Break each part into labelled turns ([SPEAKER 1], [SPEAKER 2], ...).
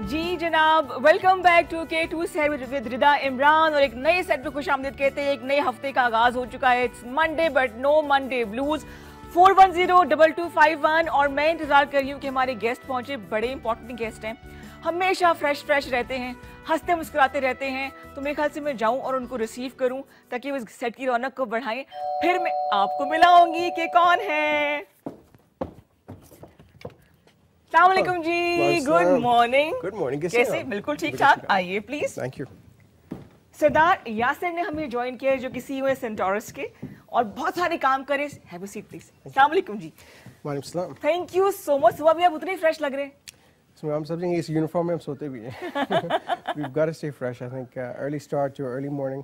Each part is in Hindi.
[SPEAKER 1] जी जनाब welcome back to K two set with Rida Imran और एक नए सेट पे खुश आमदीद कहते हैं, एक नए हफ़्ते का आगाज़ हो चुका है। It's Monday but no Monday blues four one zero double two five one और मैं इंतज़ार कर रही हूँ कि हमारे गेस्ट पहुँचे, बड़े इंपॉर्टेंट गेस्ट हैं। हमेशा फ्रेश फ्रेश रहते हैं, हँसते मुस्कुराते रहते हैं। तो मेरे ख्याल से मैं जाऊँ और उनको रिसीव करूँ, ताकि वो सेट की रौनक को बढ़ाएँ। फिर मैं आपको मिलाऊँगी कि कौन है। सलामकुम जी गुड मॉर्निंग
[SPEAKER 2] गुड मॉर्निंग
[SPEAKER 1] कैसे? बिल्कुल ठीक ठाक। आइए please
[SPEAKER 2] thank you
[SPEAKER 1] Sardar Yasir ने हमें ज्वाइन किया है जो कि सीईओ है सेंटोरस के और बहुत सारे काम करे। हैव सीट प्लीज़ सलामकुम जी
[SPEAKER 2] वालेकुम सलाम
[SPEAKER 1] थैंक यू सो मच सुबह भी आप उतने फ्रेश लग रहे हैं।
[SPEAKER 2] इस यूनिफॉर्म में हम सोते भी हैं। We've got to stay fresh I think uh, early start to early morning.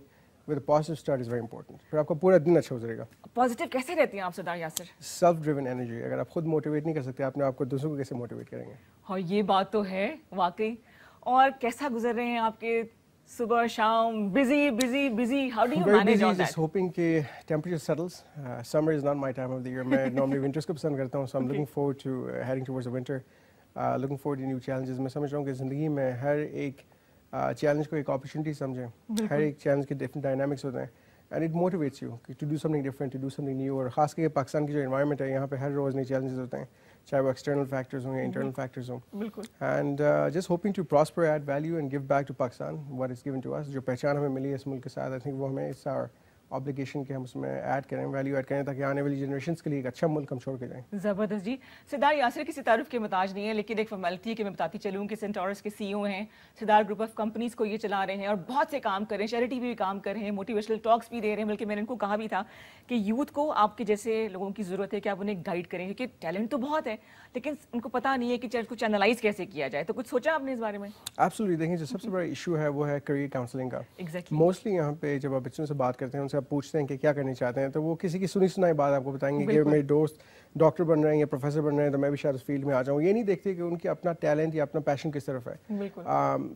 [SPEAKER 2] With a positive start is very important फिर आपका पूरा दिन अच्छा गुजरेगा
[SPEAKER 1] पॉजिटिव कैसे रहती हैं आप Sardar Yasir
[SPEAKER 2] self driven energy अगर आप खुद मोटिवेट नहीं कर सकते आपने आपको दूसरों को कैसे मोटिवेट करेंगे
[SPEAKER 1] हाँ ये बात तो है वाकई और कैसा गुजर रहे हैं आपके सुबह शाम busy busy busy how
[SPEAKER 2] do
[SPEAKER 1] you
[SPEAKER 2] manage
[SPEAKER 1] all
[SPEAKER 2] just hoping कि temperature settles uh, summer is not my time of the year मैं normally winters को पसंद करता हूँ
[SPEAKER 1] Okay.
[SPEAKER 2] looking forward to uh, heading towards the winter uh, looking forward to new challenges मैं समझ रहा हूँ कि ज़िंदगी में हर एक चैलेंज को एक अपॉर्चुनिटी समझें। हर एक चैलेंज के डिफरेंट डायनामिक्स होते हैं। And it motivates you to do something different to do something new और खास करके पाकिस्तान की जो इन्वायरमेंट है यहाँ पे हर रोज़ नए चैलेंजेस होते हैं। चाहे वो एक्सटर्नल फैक्टर्स हों या इंटरनल फैक्टर्स हों। And just hoping to prosper add value and give back to Pakistan what is given to us जो पहचान हमें मिली है इस मुल्क के साथ, आई थिंक वो हमें इट्स obligation कि हम उसमें ऐड करें, वैल्यू ऐड करें ताकि आने वाली जनरेशन के लिए एक अच्छा मुल्क हम छोड़ के जाएँ।
[SPEAKER 1] ज़बरदस्त जी। सिदार यासिर किसी तारुफ के मुताज नहीं है लेकिन एक फॉर्मेलिटी है कि मैं बताती चलूँ कि सेंटोरस के सीईओ हैं। सिदार ग्रुप ऑफ़ कंपनीज़ को ये चला रहे हैं और बहुत से काम कर रहे हैं चैरिटी भी भी काम कर रहे हैं मोटिवेशनल टॉक्स भी दे रहे हैं बल्कि मैंने इनको कहा भी था कि यूथ को आपके जैसे लोगों की ज़रूरत है कि आप उन्हें गाइड करें क्योंकि टैलेंट तो बहुत है लेकिन उनको पता नहीं है कि उसको चैनलाइज कैसे किया जाए। तो कुछ सोचा आपने इस बारे में?
[SPEAKER 2] Absolutely, देखिए जो सबसे बड़ा इशू है वो है करियर काउंसलिंग का।
[SPEAKER 1] एग्जैक्टली
[SPEAKER 2] मोस्टली यहाँ पे जब आप बच्चों से बात करते हैं उनसे आप पूछते हैं कि क्या करना चाहते हैं तो वो किसी की सुनी सुनाई बात आपको बताएँगे कि मेरे दोस्त डॉक्टर बन रहे हैं या प्रोफेसर बन रहे हैं तो मैं भी शायद उस फ़ील्ड में आ जाऊँ। ये नहीं देखते कि उनकी अपना टैलेंट या अपना पैशन किस तरफ़ है।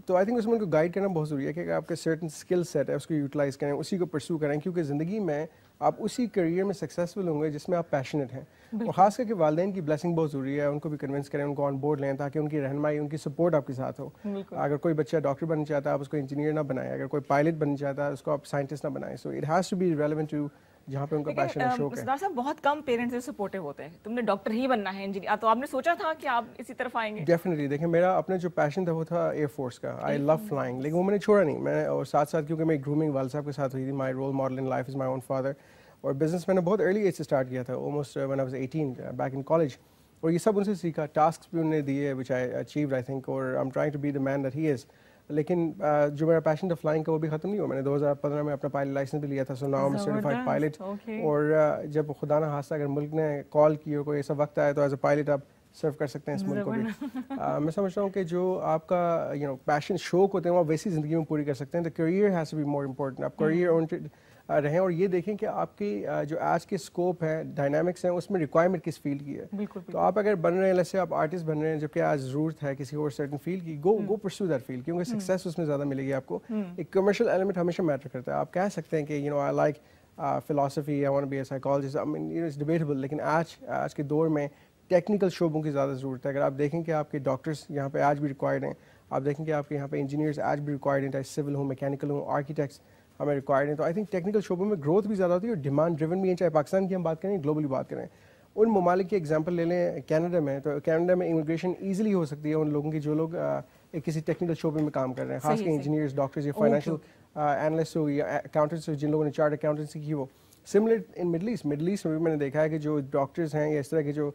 [SPEAKER 2] तो आई थिंक उसमें उनको गाइड करना बहुत ज़रूरी है कि आपके सर्टन स्किल सेट है उसको यूटिलाइज करें उसी को परसू करें क्योंकि ज़िंदगी में आप उसी करियर में सक्सेसफुल होंगे जिसमें आप पैशनेट हैं। और ख़ास करके वालदेन की ब्लेसिंग बहुत ज़रूरी है उनको भी कन्विंस करें उनको ऑन बोर्ड लें ताकि उनकी रहनमाई उनकी सपोर्ट आपके साथ हो। अगर कोई बच्चा डॉक्टर बनना चाहता है आप उसको इंजीनियर ना बनाए अगर कोई पायलट बनना चाहता है उसको आप साइंटिस्ट ना बनाए। So it has to be relevant to जहाँ पे उनका पैशन है शौक है।
[SPEAKER 1] साहब बहुत कम पेरेंट्स से सपोर्टिव होते हैं। तुमने डॉक्टर ही बनना है इंजीनियर तो आपने सोचा था कि आप इसी तरफ़ आएँगे?
[SPEAKER 2] डेफिनेटली देखिए मेरा अपना जो पैशन था वो था एयरफोर्स का। आई लव फ्लाइंग लेकिन वो मैंने छोड़ा नहीं। मैं और साथ साथ क्योंकि मेरी ग्रूमिंग वाल साहब के साथ हुई थी my role model in life is my own father और बिज़नेस मैंने बहुत अर्ली एज से स्टार्ट किया था almost one I was 18 back in college और ये सब उनसे सीखा। टास्क भी उन्होंने दिए विच आई अचीव आई थिंक और I am trying to be the man that he is लेकिन जो मेरा पैशन था फ्लाइंग का वो भी ख़त्म नहीं हुआ। मैंने 2015 में अपना पायलट लाइसेंस भी लिया था so now I
[SPEAKER 1] am
[SPEAKER 2] certified
[SPEAKER 1] pilot
[SPEAKER 2] और जब खुदा ना हादसा अगर मुल्क ने कॉल की और कोई ऐसा वक्त आया तो एज अ पायलट आप सर्व कर सकते हैं इस मुल्क को भी। uh, मैं समझता हूँ कि जो आपका यू नो पैशन शौक होते हैं वो वैसी ज़िंदगी में पूरी कर सकते हैं। The career has be more important आप करियर ओरिएंटेड रहें और ये देखें कि आपकी जो आज के स्कोप है डायनामिक्स हैं उसमें रिक्वायरमेंट किस फ़ील्ड की है?
[SPEAKER 1] बिल्कुल
[SPEAKER 2] तो आप अगर बन रहे हैं जैसे आप आर्टिस्ट बन रहे हैं जबकि आज ज़रूरत है किसी और सर्टन फ़ील्ड की go go pursue that field क्योंकि सक्सेस उसमें ज़्यादा मिलेगी आपको। एक कमर्शियल एलिमेंट हमेशा मैटर करता है। आप कह सकते हैं कि you know I like philosophy I want be a psychologist I mean you know it's debatable लेकिन आज आज के दौर में टेक्निकल शोबों की ज़्यादा ज़रूरत है। अगर आप देखें कि आपके डॉक्टर्स यहाँ पे आज भी रिक्वायर्ड हैं आप देखें कि आपके यहाँ पे इंजीनियर्स आज भी रिक्वायर्ड हैं चाहे सिविल हो मैकेनिकल हो आर्किटेक्ट्स हमें रिक्वायर्ड हैं। तो आई थिंक टेक्निकल शोबों में ग्रोथ भी ज़्यादा होती है और डिमांड ड्रिवन भी है। चाहे पाकिस्तान की हम बात करें ग्लोबली बात करें। उन ममालिक की एग्ज़ाम्पल ले लें कनाडा में। तो कनाडा में इमिग्रेशन ईजिली हो सकती है उन लोगों की जो लोग एक किसी टेक्निकल शोबे में काम कर रहे हैं। खास
[SPEAKER 1] सही,
[SPEAKER 2] कर इंजीनियर्स डॉक्टर्स या फाइनेंशियल एनालिस्ट हो या अकाउंटेंट्स हो जिन लोगों ने चार्ट अकाउंटेंसी की वो similar in Middle East Middle East में भी मैंने देखा है कि जो डॉक्टर्स हैं या इस तरह के जो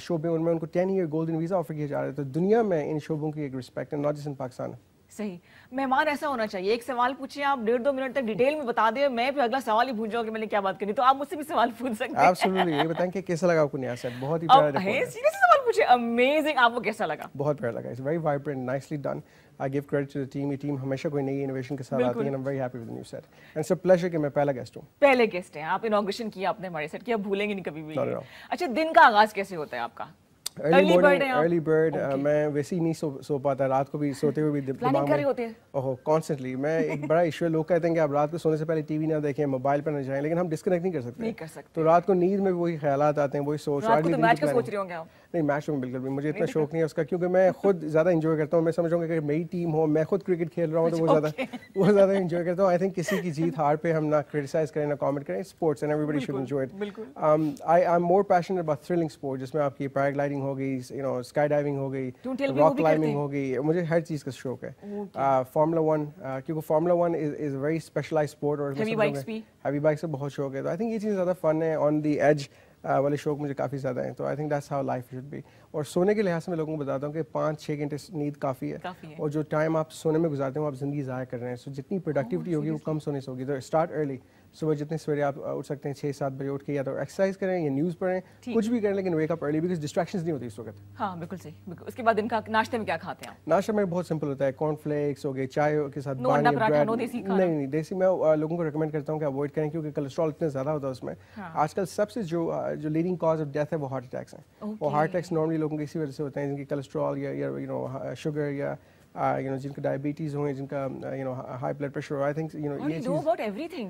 [SPEAKER 2] शोबे उनमें उनको ten year golden visa offer किया जा रहा है। तो दुनिया में इन शोबों की एक रिस्पेक्ट है नॉट जस्ट इन पाकिस्तान
[SPEAKER 1] सही। मेहमान ऐसा होना चाहिए। एक सवाल पूछिए आप डेढ़ दो मिनट तक डिटेल में बता दें मैं फिर अगला सवाल ही पूछ जाऊँ कि मैंने क्या बात करनी तो आप मुझसे भी सवाल पूछ सकते हैं।
[SPEAKER 2] एब्सोल्युटली ये बताएँ कि कैसा लगा आपको नया सेट बहुत ही प्यारा
[SPEAKER 1] अब है सीरियस सवाल पूछे अमेजिंग आपको कैसा लगा?
[SPEAKER 2] बहुत प्यारा लगा। It's very vibrant nicely done I give credit to the team ये टीम हमेशा कोई नई इनोवेशन के साथ आती। है। I am very happy with the new set and it's a pleasure कि मैं पहला गेस्ट हूँ।
[SPEAKER 1] पहले गेस्ट हैं। आप इनॉग्रेशन किया आपने हमारे सेट की आप भूलेंगे नहीं कभी भी. अच्छा दिन का आगाज़ कैसे होता है आपका? हैं आप?
[SPEAKER 2] अर्ली बर्ड मैं वैसे ही नहीं सो सो पाता रात को भी सोते हुए भी दिमाग में
[SPEAKER 1] होते हैं?
[SPEAKER 2] ओहो कॉन्स्टेंटली मैं एक बड़ा इशू है लोग कहते हैं कि आप रात को सोने से पहले टीवी ना देखें मोबाइल पर ना जाएँ लेकिन हम डिस्कनेक्ट नहीं कर सकते।
[SPEAKER 1] नहीं कर सकते।
[SPEAKER 2] तो रात को नींद में वही ख्याल आते हैं वही सोच
[SPEAKER 1] रात को
[SPEAKER 2] अगले
[SPEAKER 1] तो
[SPEAKER 2] दिन
[SPEAKER 1] मैच
[SPEAKER 2] का
[SPEAKER 1] सोच रहे होंगे आप।
[SPEAKER 2] नहीं मैच में बिल्कुल भी मुझे इतना शौक नहीं है उसका क्योंकि मैं खुद ज़्यादा इंजॉय करता हूँ मैं समझ रहा हूँ कि मेरी टीम हो मैं खुद क्रिकेट खेल रहा हूँ तो वो ज़्यादा वो ज़्यादा इंजॉय करता हूँ। आई थिंक किसी की जीत हार पे हम ना क्रिटिसाइज करें ना कमेंट करें sports and everybody should enjoy
[SPEAKER 1] it
[SPEAKER 2] I I am more passionate about thrilling sport जिसमें आपकी पैराग्लाइडिंग हो गई यू नो स्काई डाइविंग हो गई रॉक क्लाइंबिंग
[SPEAKER 1] हो?
[SPEAKER 2] गई मुझे हर चीज़ का शौक है। फार्मूला वन क्योंकि formula one is very specialize sport और? हैवी बाइक से बहुत शौक है। तो आई थिंक ये चीज़ ज़्यादा फन है ऑन दी एज वाले शौक मुझे काफ़ी ज़्यादा हैं। तो I think that's how life should be और सोने के लिहाज से मैं लोगों को बताता हूँ कि पाँच छः घंटे नींद काफ़ी है।
[SPEAKER 1] काफ़ी है।
[SPEAKER 2] और जो टाइम आप सोने में गुजारते हो आप ज़िंदगी ज़ाया कर रहे हैं सो जितनी प्रोडक्टिविटी होगी वो कम सोने से होगी। तो स्टार्ट अर्ली सुबह जितने सवेरे आप उठ सकते हैं छः सात बजे उठ के या तो एक्सरसाइज करें या न्यूज़ पढ़ें कुछ भी करें लेकिन wake up early because distractions नहीं होती इस वक्त।
[SPEAKER 1] हाँ बिल्कुल सही उसके बाद दिन का नाश्ते में क्या खाते हैं
[SPEAKER 2] नाश्ता मेरा बहुत सिंपल होता है कॉर्नफ्लेक्स हो गए चाय के साथ? नहीं नहीं देसी मैं लोगों को रिकमेंड करता हूँ कि अवॉइड करें क्योंकि कोलेस्ट्रॉल इतना ज़्यादा होता है उसमें।
[SPEAKER 1] हाँ।
[SPEAKER 2] आजकल सबसे जो जो लीडिंग कॉज ऑफ़ डेथ है वो हार्ट अटैक्स हैं। वो हार्ट अटैक्स नॉर्मली लोगों के इसी वजह से होते हैं जिनकी कोलेस्ट्रॉल या यू नो शुगर या यू नो जिनका डायबिटीज़ हो जिनका you know high blood pressure हो आई थिंक यू नो ये चीज़
[SPEAKER 1] about everything?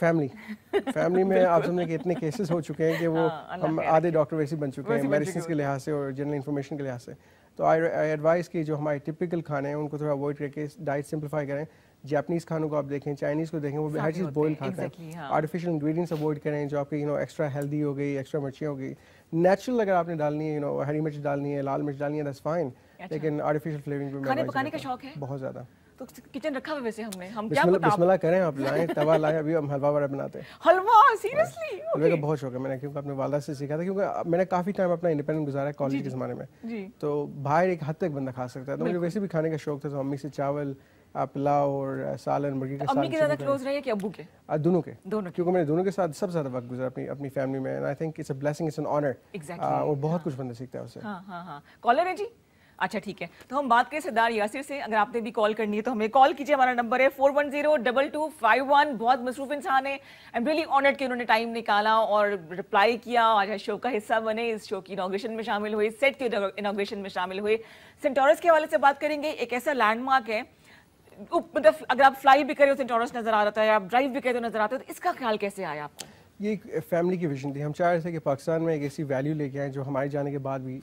[SPEAKER 2] फैमिली फैमिली में आप समझे कि इतने केसेस हो चुके हैं कि वो
[SPEAKER 1] हाँ,
[SPEAKER 2] हम आधे डॉक्टर वैसे बन चुके हैं मेडिसिन के लिहाज से और जनरल इन्फॉर्मेशन के लिहाज से। तो आई एडवाइस की जो हमारे टिपिकल खाने हैं उनको थोड़ा अवॉइड करके डाइट सिंप्लीफाई करें। जापानीज खानों को आप देखें चाइनीज़ को देखें वो हर चीज़
[SPEAKER 1] हैं,
[SPEAKER 2] खाते हैं। आर्टिफिशियल इंग्रेडिएंट्स अवॉइड करें जो आपके यू नो एक्स्ट्रा हेल्दी हो गई एक्स्ट्रा मिर्चियाँ हो गई। नेचुरल अगर आपने डालनी है यू नो हरी मिर्च डालनी है लाल मिर्च डालनी है दैट्स फाइन
[SPEAKER 1] अच्छा।
[SPEAKER 2] लेकिन आर्टिफिशियल फ्लेवरिंग पे
[SPEAKER 1] खाने पकाने का शौक है?
[SPEAKER 2] बहुत ज़्यादा।
[SPEAKER 1] तो किचन रखा हुआ वैसे हमने। हम क्या पता
[SPEAKER 2] बिस्मिल्लाह करें आप लाएँ तवा लाएँ अभी हम हलवा वगैरह बनाते हैं।
[SPEAKER 1] हलवा? सीरियसली
[SPEAKER 2] हलवे का बहुत शौक है मैंने क्योंकि अपने वाला से सीखा था क्योंकि मैंने काफ़ी टाइम अपना इंडिपेंडेंट गुजारा है कॉलेज के ज़माने में। तो बाहर एक हद तक बंदा खा सकता है। तो मुझे वैसे भी खाने का शौक था तो मम्मी से चावल पुलाव और सालन मुर्गी का
[SPEAKER 1] अम्मी के ज़्यादा क्लोज रहे कि अब्बू के?
[SPEAKER 2] दोनों के।
[SPEAKER 1] दोनों
[SPEAKER 2] क्योंकि मैंने दोनों के साथ सबसे ज़्यादा वक्त गुजारा अपनी अपनी फैमिली में। And I think it's a blessing it's an
[SPEAKER 1] honour
[SPEAKER 2] और बहुत कुछ बंदा सीखता है उससे।
[SPEAKER 1] हाँ हाँ हाँ। कॉलर है जी? अच्छा ठीक है। तो हम बात करें सरदार यासिर से। अगर आपने भी कॉल करनी है तो हमें कॉल कीजिए। हमारा नंबर है four one zero double two five one. बहुत मसरूफ इंसान है। आई एम रियली ऑनर्ड कि उन्होंने टाइम निकाला और रिप्लाई किया। आज शो का हिस्सा बने। इस शो की इनाग्रेशन में शामिल हुए। सेट के इनाग्रेशन में शामिल हुए। सेंटोरस के हवाले से बात करेंगे। एक ऐसा लैंडमार्क है। मतलब अगर आप फ्लाई भी करें तो सेंटोरस नज़र आ रहा था या आप ड्राइव भी करें तो नज़र आता है तो इसका ख्याल कैसे आया आपको?
[SPEAKER 2] ये एक फैमिली की विजन थी। हम चाह रहे थे कि पाकिस्तान में एक ऐसी वैल्यू लेके आए जो हमारे जाने के बाद भी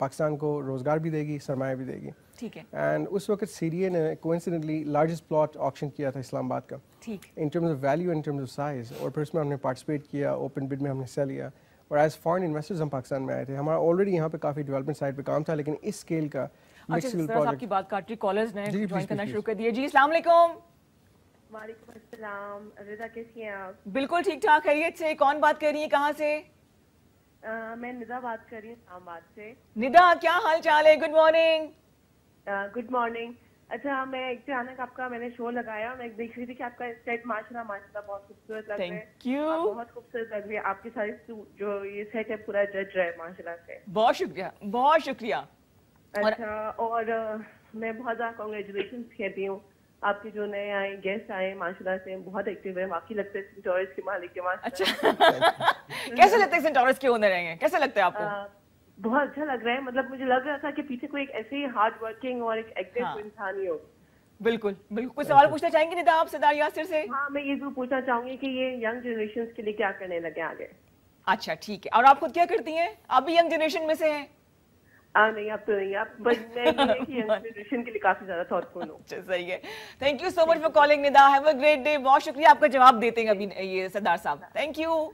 [SPEAKER 2] पाकिस्तान को रोज़गार भी देगी सरमाया भी देगी।
[SPEAKER 1] ठीक है।
[SPEAKER 2] एंड उस वक्त सीरिया ने कोइंसिडेंटली लार्जेस्ट प्लॉट ऑक्शन किया था इस्लामाबाद का।
[SPEAKER 1] ठीक।
[SPEAKER 2] In terms of value in terms of size और फिर उसमें हमने पार्टिसिपेट किया ओपन बिड में हमने हिस्सा लिया। और एज फॉरेन इन्वेस्टर्स हम पाकिस्तान में आए थे। हमारा ऑलरेडी यहाँ पे काफ़ी डेवलपमेंट साइड पे काम था लेकिन इस स्केल का
[SPEAKER 1] अच्छा आपकी बात काट रही कॉलर्स ने ज्वाइन करना शुरू कर दिया। जी अस्सलाम वालेकुम
[SPEAKER 3] अस्सलाम कैसी हैं आप?
[SPEAKER 1] बिल्कुल ठीक ठाक खैरियत से। कौन बात कर रही है कहाँ से?
[SPEAKER 3] अ, मैं निदा बात कर रही हूँ इस्लामाबाद से।
[SPEAKER 1] निदा क्या हाल चाल है गुड मॉर्निंग
[SPEAKER 3] गुड मॉर्निंग अच्छा मैं एक अचानक आपका मैंने शो लगाया मैं देख रही थी कि आपका सेट माशाल्लाह माशाल्लाह बहुत खूबसूरत लग रहा है। बहुत खूबसूरत लग रही है। आपकी सारी जो ये सेट है पूरा जज रहा है माशाल्लाह से।
[SPEAKER 1] बहुत शुक्रिया बहुत शुक्रिया। और-
[SPEAKER 3] अच्छा और अ, मैं बहुत ज़्यादा कॉन्ग्रेचुलेशन कहती हूँ। आपके जो नए आए गेस्ट आए माशाल्लाह से बहुत एक्टिव है। वाकई लगता है सेंटोरस के मालिक के
[SPEAKER 1] अच्छा। कैसे लगता है सेंटोरस के ओनर हैं कैसे लगता है आपको?
[SPEAKER 3] बहुत अच्छा लग रहा है। मतलब मुझे लग रहा था कि पीछे कोई एक ऐसे ही हार्ड वर्किंग और एक एक्टिव
[SPEAKER 1] हाँ।
[SPEAKER 3] इंसान ही हो।
[SPEAKER 1] बिल्कुल बिल्कुल। कुछ सवाल पूछना चाहेंगे निदा आप सरदार यासिर से?
[SPEAKER 3] हाँ मैं ये ज़रूर पूछना चाहूँगी कि ये यंग जनरेशन के लिए क्या करने लगे आगे?
[SPEAKER 1] अच्छा ठीक है। और आप खुद क्या करती हैं? आप भी यंग जनरेशन में से हैं?
[SPEAKER 3] आ नहीं अब तो नहीं अब बस मैं ये है कि यंग जनरेशन के लिए काफ़ी ज़्यादा थॉटफुल हूँ।
[SPEAKER 1] अच्छा सही है। Thank you so much for calling Nida have a great day बहुत शुक्रिया आपका जवाब देते हैं अभी ये सरदार साहब। थैंक यू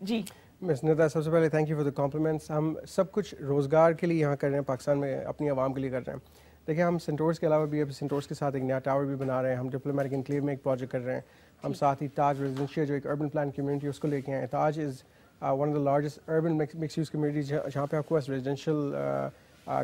[SPEAKER 1] जी।
[SPEAKER 2] मिस निदा सबसे पहले thank you for the compliments हम सब कुछ रोज़गार के लिए यहाँ कर रहे हैं पाकिस्तान में अपनी आवाम के लिए कर रहे हैं। देखिए हम सेंटोर्स के अलावा भी अब सेंटोर्स के साथ एक नया टावर भी बना रहे हैं। हम डिप्लोमेटिक इनक्लेव में एक प्रोजेक्ट कर रहे हैं। हम साथ ही ताज रेजिडेंशियल जो एक अर्बन प्लान कम्युनिटी उसको लेके आए Taj is one of the largest urban mix use community जहाँ पे आपके पास residential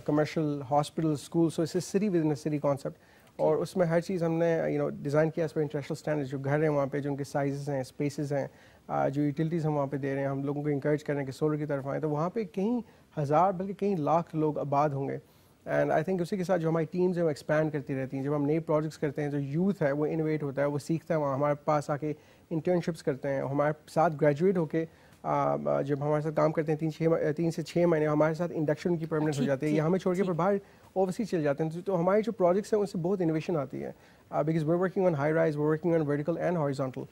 [SPEAKER 2] commercial hospital school so it's city within city concept और उसमें हर चीज़ हमने यू नो डिज़ाइन किया इस पर इंटरनेशनल स्टैंडर्ड जो घर हैं वहाँ पे जो उनके साइजेस हैं स्पेसेस हैं uh, जो यूटिलिटीज़ हम वहाँ पे दे रहे हैं हम लोगों को इंकरेज कर रहे हैं कि सोलर की तरफ़ आएँ तो वहाँ पे कई हज़ार बल्कि कई लाख लोग आबाद होंगे। एंड आई थिंक उसी के साथ जो हमारी टीम्स हैं वो एक्सपैंड करती रहती हैं। जब हम नए प्रोजेक्ट्स करते हैं जो यूथ है वो इनोवेट होता है वो सीखता है वहाँ हमारे पास आके इंटर्नशिप्स करते हैं हमारे साथ ग्रेजुएट होके आ, जब हमारे साथ काम करते हैं तीन छः तीन से छः महीने हमारे साथ इंडक्शन की परमानेंट हो जाती है या हमें छोड़ के फिर बाहर ओवरसीज चले जाते हैं तो हमारे जो प्रोजेक्ट्स हैं उनसे बहुत इनोवेशन आती है। Because we're working on high rise working on vertical and horizontal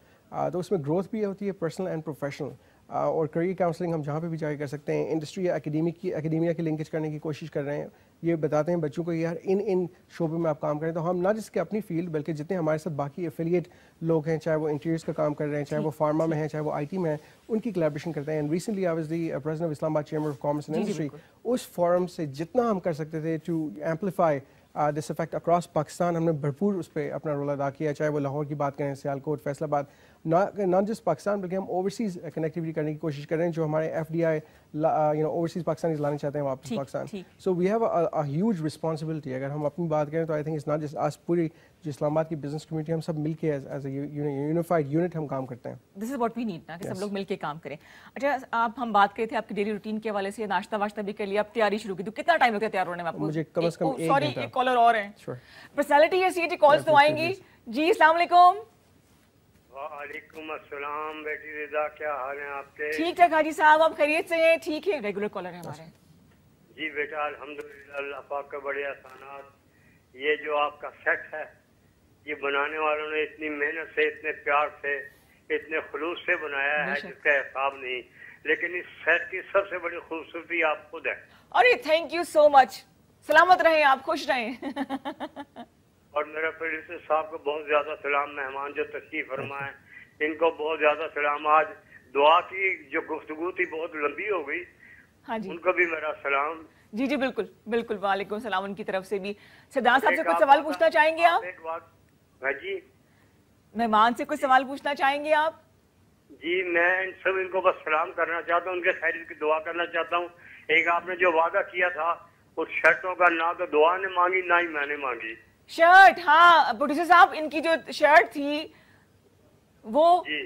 [SPEAKER 2] तो उसमें ग्रोथ भी होती है पर्सनल एंड प्रोफेशनल और करियर काउंसलिंग हम जहाँ पे भी जाके कर सकते हैं इंडस्ट्री या एकेडमिक की एकेडमिया की लिंकेज करने की कोशिश कर रहे हैं। ये बताते हैं बच्चों को यार इन इन शोबे में आप काम करें तो हम ना जिसके अपनी फ़ील्ड बल्कि जितने हमारे साथ बाकी एफिलिएट लोग हैं चाहे वो इंटीरियर्स का काम कर रहे हैं चाहे वो फार्मा में हैं चाहे वो आईटी में हैं उनकी कोलेब्रेशन करते हैं। And recently I was the president of Islamabad chamber of commerce and industry उस फॉरम से जितना हम कर सकते थे to amplify this effect across Pakistan हमने भरपूर उस पर अपना रोल अदा किया चाहे वो लाहौर की बात करें सियालकोट फैसलाबाद। नॉट जस्ट पाकिस्तान बल्कि हम ओवरसीज़ कनेक्टिविटी करने की कोशिश कर रहे हैं जो हमारे F D I you know overseas Pakistan लाने चाहते हैं वापस Pakistan so we have huge responsibility अगर हम अपनी बात करें तो I think it's not just आज पूरी जो इस्लामाबाद की बिज़नेस कम्युनिटी हम सब मिलके एज यूनिफाइड यूनिट हम काम करते हैं।
[SPEAKER 1] This is what we need ना कि सब लोग मिलके काम करें। अच्छा आप हम बात कर थे आपकी डेली रूटीन के हवाले से नाश्ता वाश्ता भी कर लिया अब तैयारी शुरू की। तो कितना टाइम लगता है तैयार होने में आपको?
[SPEAKER 2] मुझे कम से कम
[SPEAKER 1] सॉरी एक कॉलर और है. पर्सनालिटी है सी कॉल्स तो आएँगी। जी अस्सलाम वालेकुम।
[SPEAKER 4] वालेकुम अस्सलाम बेटी रिदा क्या हाल है आपके?
[SPEAKER 1] ठीक ठाक हाजी साहब आप खैरियत से हैं? ठीक है रेगुलर कॉलर है हमारे।
[SPEAKER 4] जी बेटा अल्हम्दुलिल्लाह अल्लाह पाक का बड़े एहसानात। ये जो आपका सेट है ये बनाने वालों ने इतनी मेहनत से इतने प्यार से इतने खलूस से बनाया है जिसका हिसाब नहीं। लेकिन इस सेट की सबसे बड़ी खूबसूरती आप खुद है।
[SPEAKER 1] अरे थैंक यू सो मच सलामत रहे आप खुश रहें।
[SPEAKER 4] और मेरा प्रोड्यूसर साहब को बहुत ज़्यादा सलाम मेहमान जो तशरीफ़ फरमाए इनको बहुत ज़्यादा सलाम। आज दुआ की जो गुफ्तगू थी बहुत लंबी हो गई
[SPEAKER 1] हाँ जी।
[SPEAKER 4] उनको भी मेरा सलाम।
[SPEAKER 1] जी जी बिल्कुल बिल्कुल वालेकुम सलाम उनकी तरफ़ से भी। सरदार साहब से कुछ सवाल पूछना चाहेंगे आप?
[SPEAKER 4] एक बात हाँ जी।
[SPEAKER 1] मेहमान से कुछ सवाल पूछना चाहेंगे आप?
[SPEAKER 4] जी मैं इन सब इनको बस सलाम करना चाहता हूँ उनके खैर की दुआ करना चाहता हूँ। एक आपने जो वादा किया था उस शर्तों का ना तो दुआ ने मांगी ना ही मैंने मांगी।
[SPEAKER 1] शर्ट हाँ प्रोड्यूसर साहब इनकी जो शर्ट थी वो
[SPEAKER 4] जी।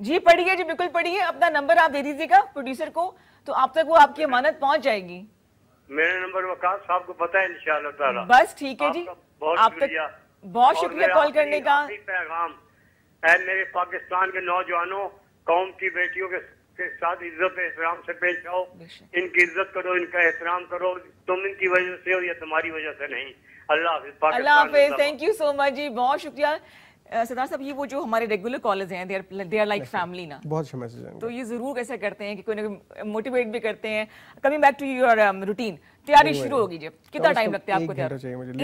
[SPEAKER 1] जी पढ़िए जी बिल्कुल पढ़िए अपना नंबर आप दे दीजिएगा प्रोड्यूसर को तो आप तक वो आपकी अमानत पहुँच जाएगी।
[SPEAKER 4] मेरा नंबर वकास साहब को पता है इंशाल्लाह
[SPEAKER 1] बस ठीक है जी।
[SPEAKER 4] बहुत
[SPEAKER 1] आप
[SPEAKER 4] शुक्रिया।
[SPEAKER 1] तक बहुत शुक्रिया कॉल करने का।
[SPEAKER 4] पैगाम है मेरे पाकिस्तान के नौजवानों कौम की बेटियों के के साथ इज़्ज़त एहतराम से पेश आओ। इनकी इज़्ज़त करो इनका एहतराम करो। तुम इनकी वजह से हो या तुम्हारी वजह से नहीं। अल्लाह हाफिज
[SPEAKER 1] थैंक यू सो मच जी बहुत शुक्रिया। अ, सरदार साहब ये वो जो हमारे रेगुलर कॉलेज हैं दे आर लाइक फैमिली ना।
[SPEAKER 2] बहुत मैसेज
[SPEAKER 1] तो ये ज़रूर ऐसा करते हैं कि कोई ना कोई मोटिवेट भी करते हैं। Coming back to your routine तैयारी शुरू होगी जब कितना टाइम लगता है आपको तैयार?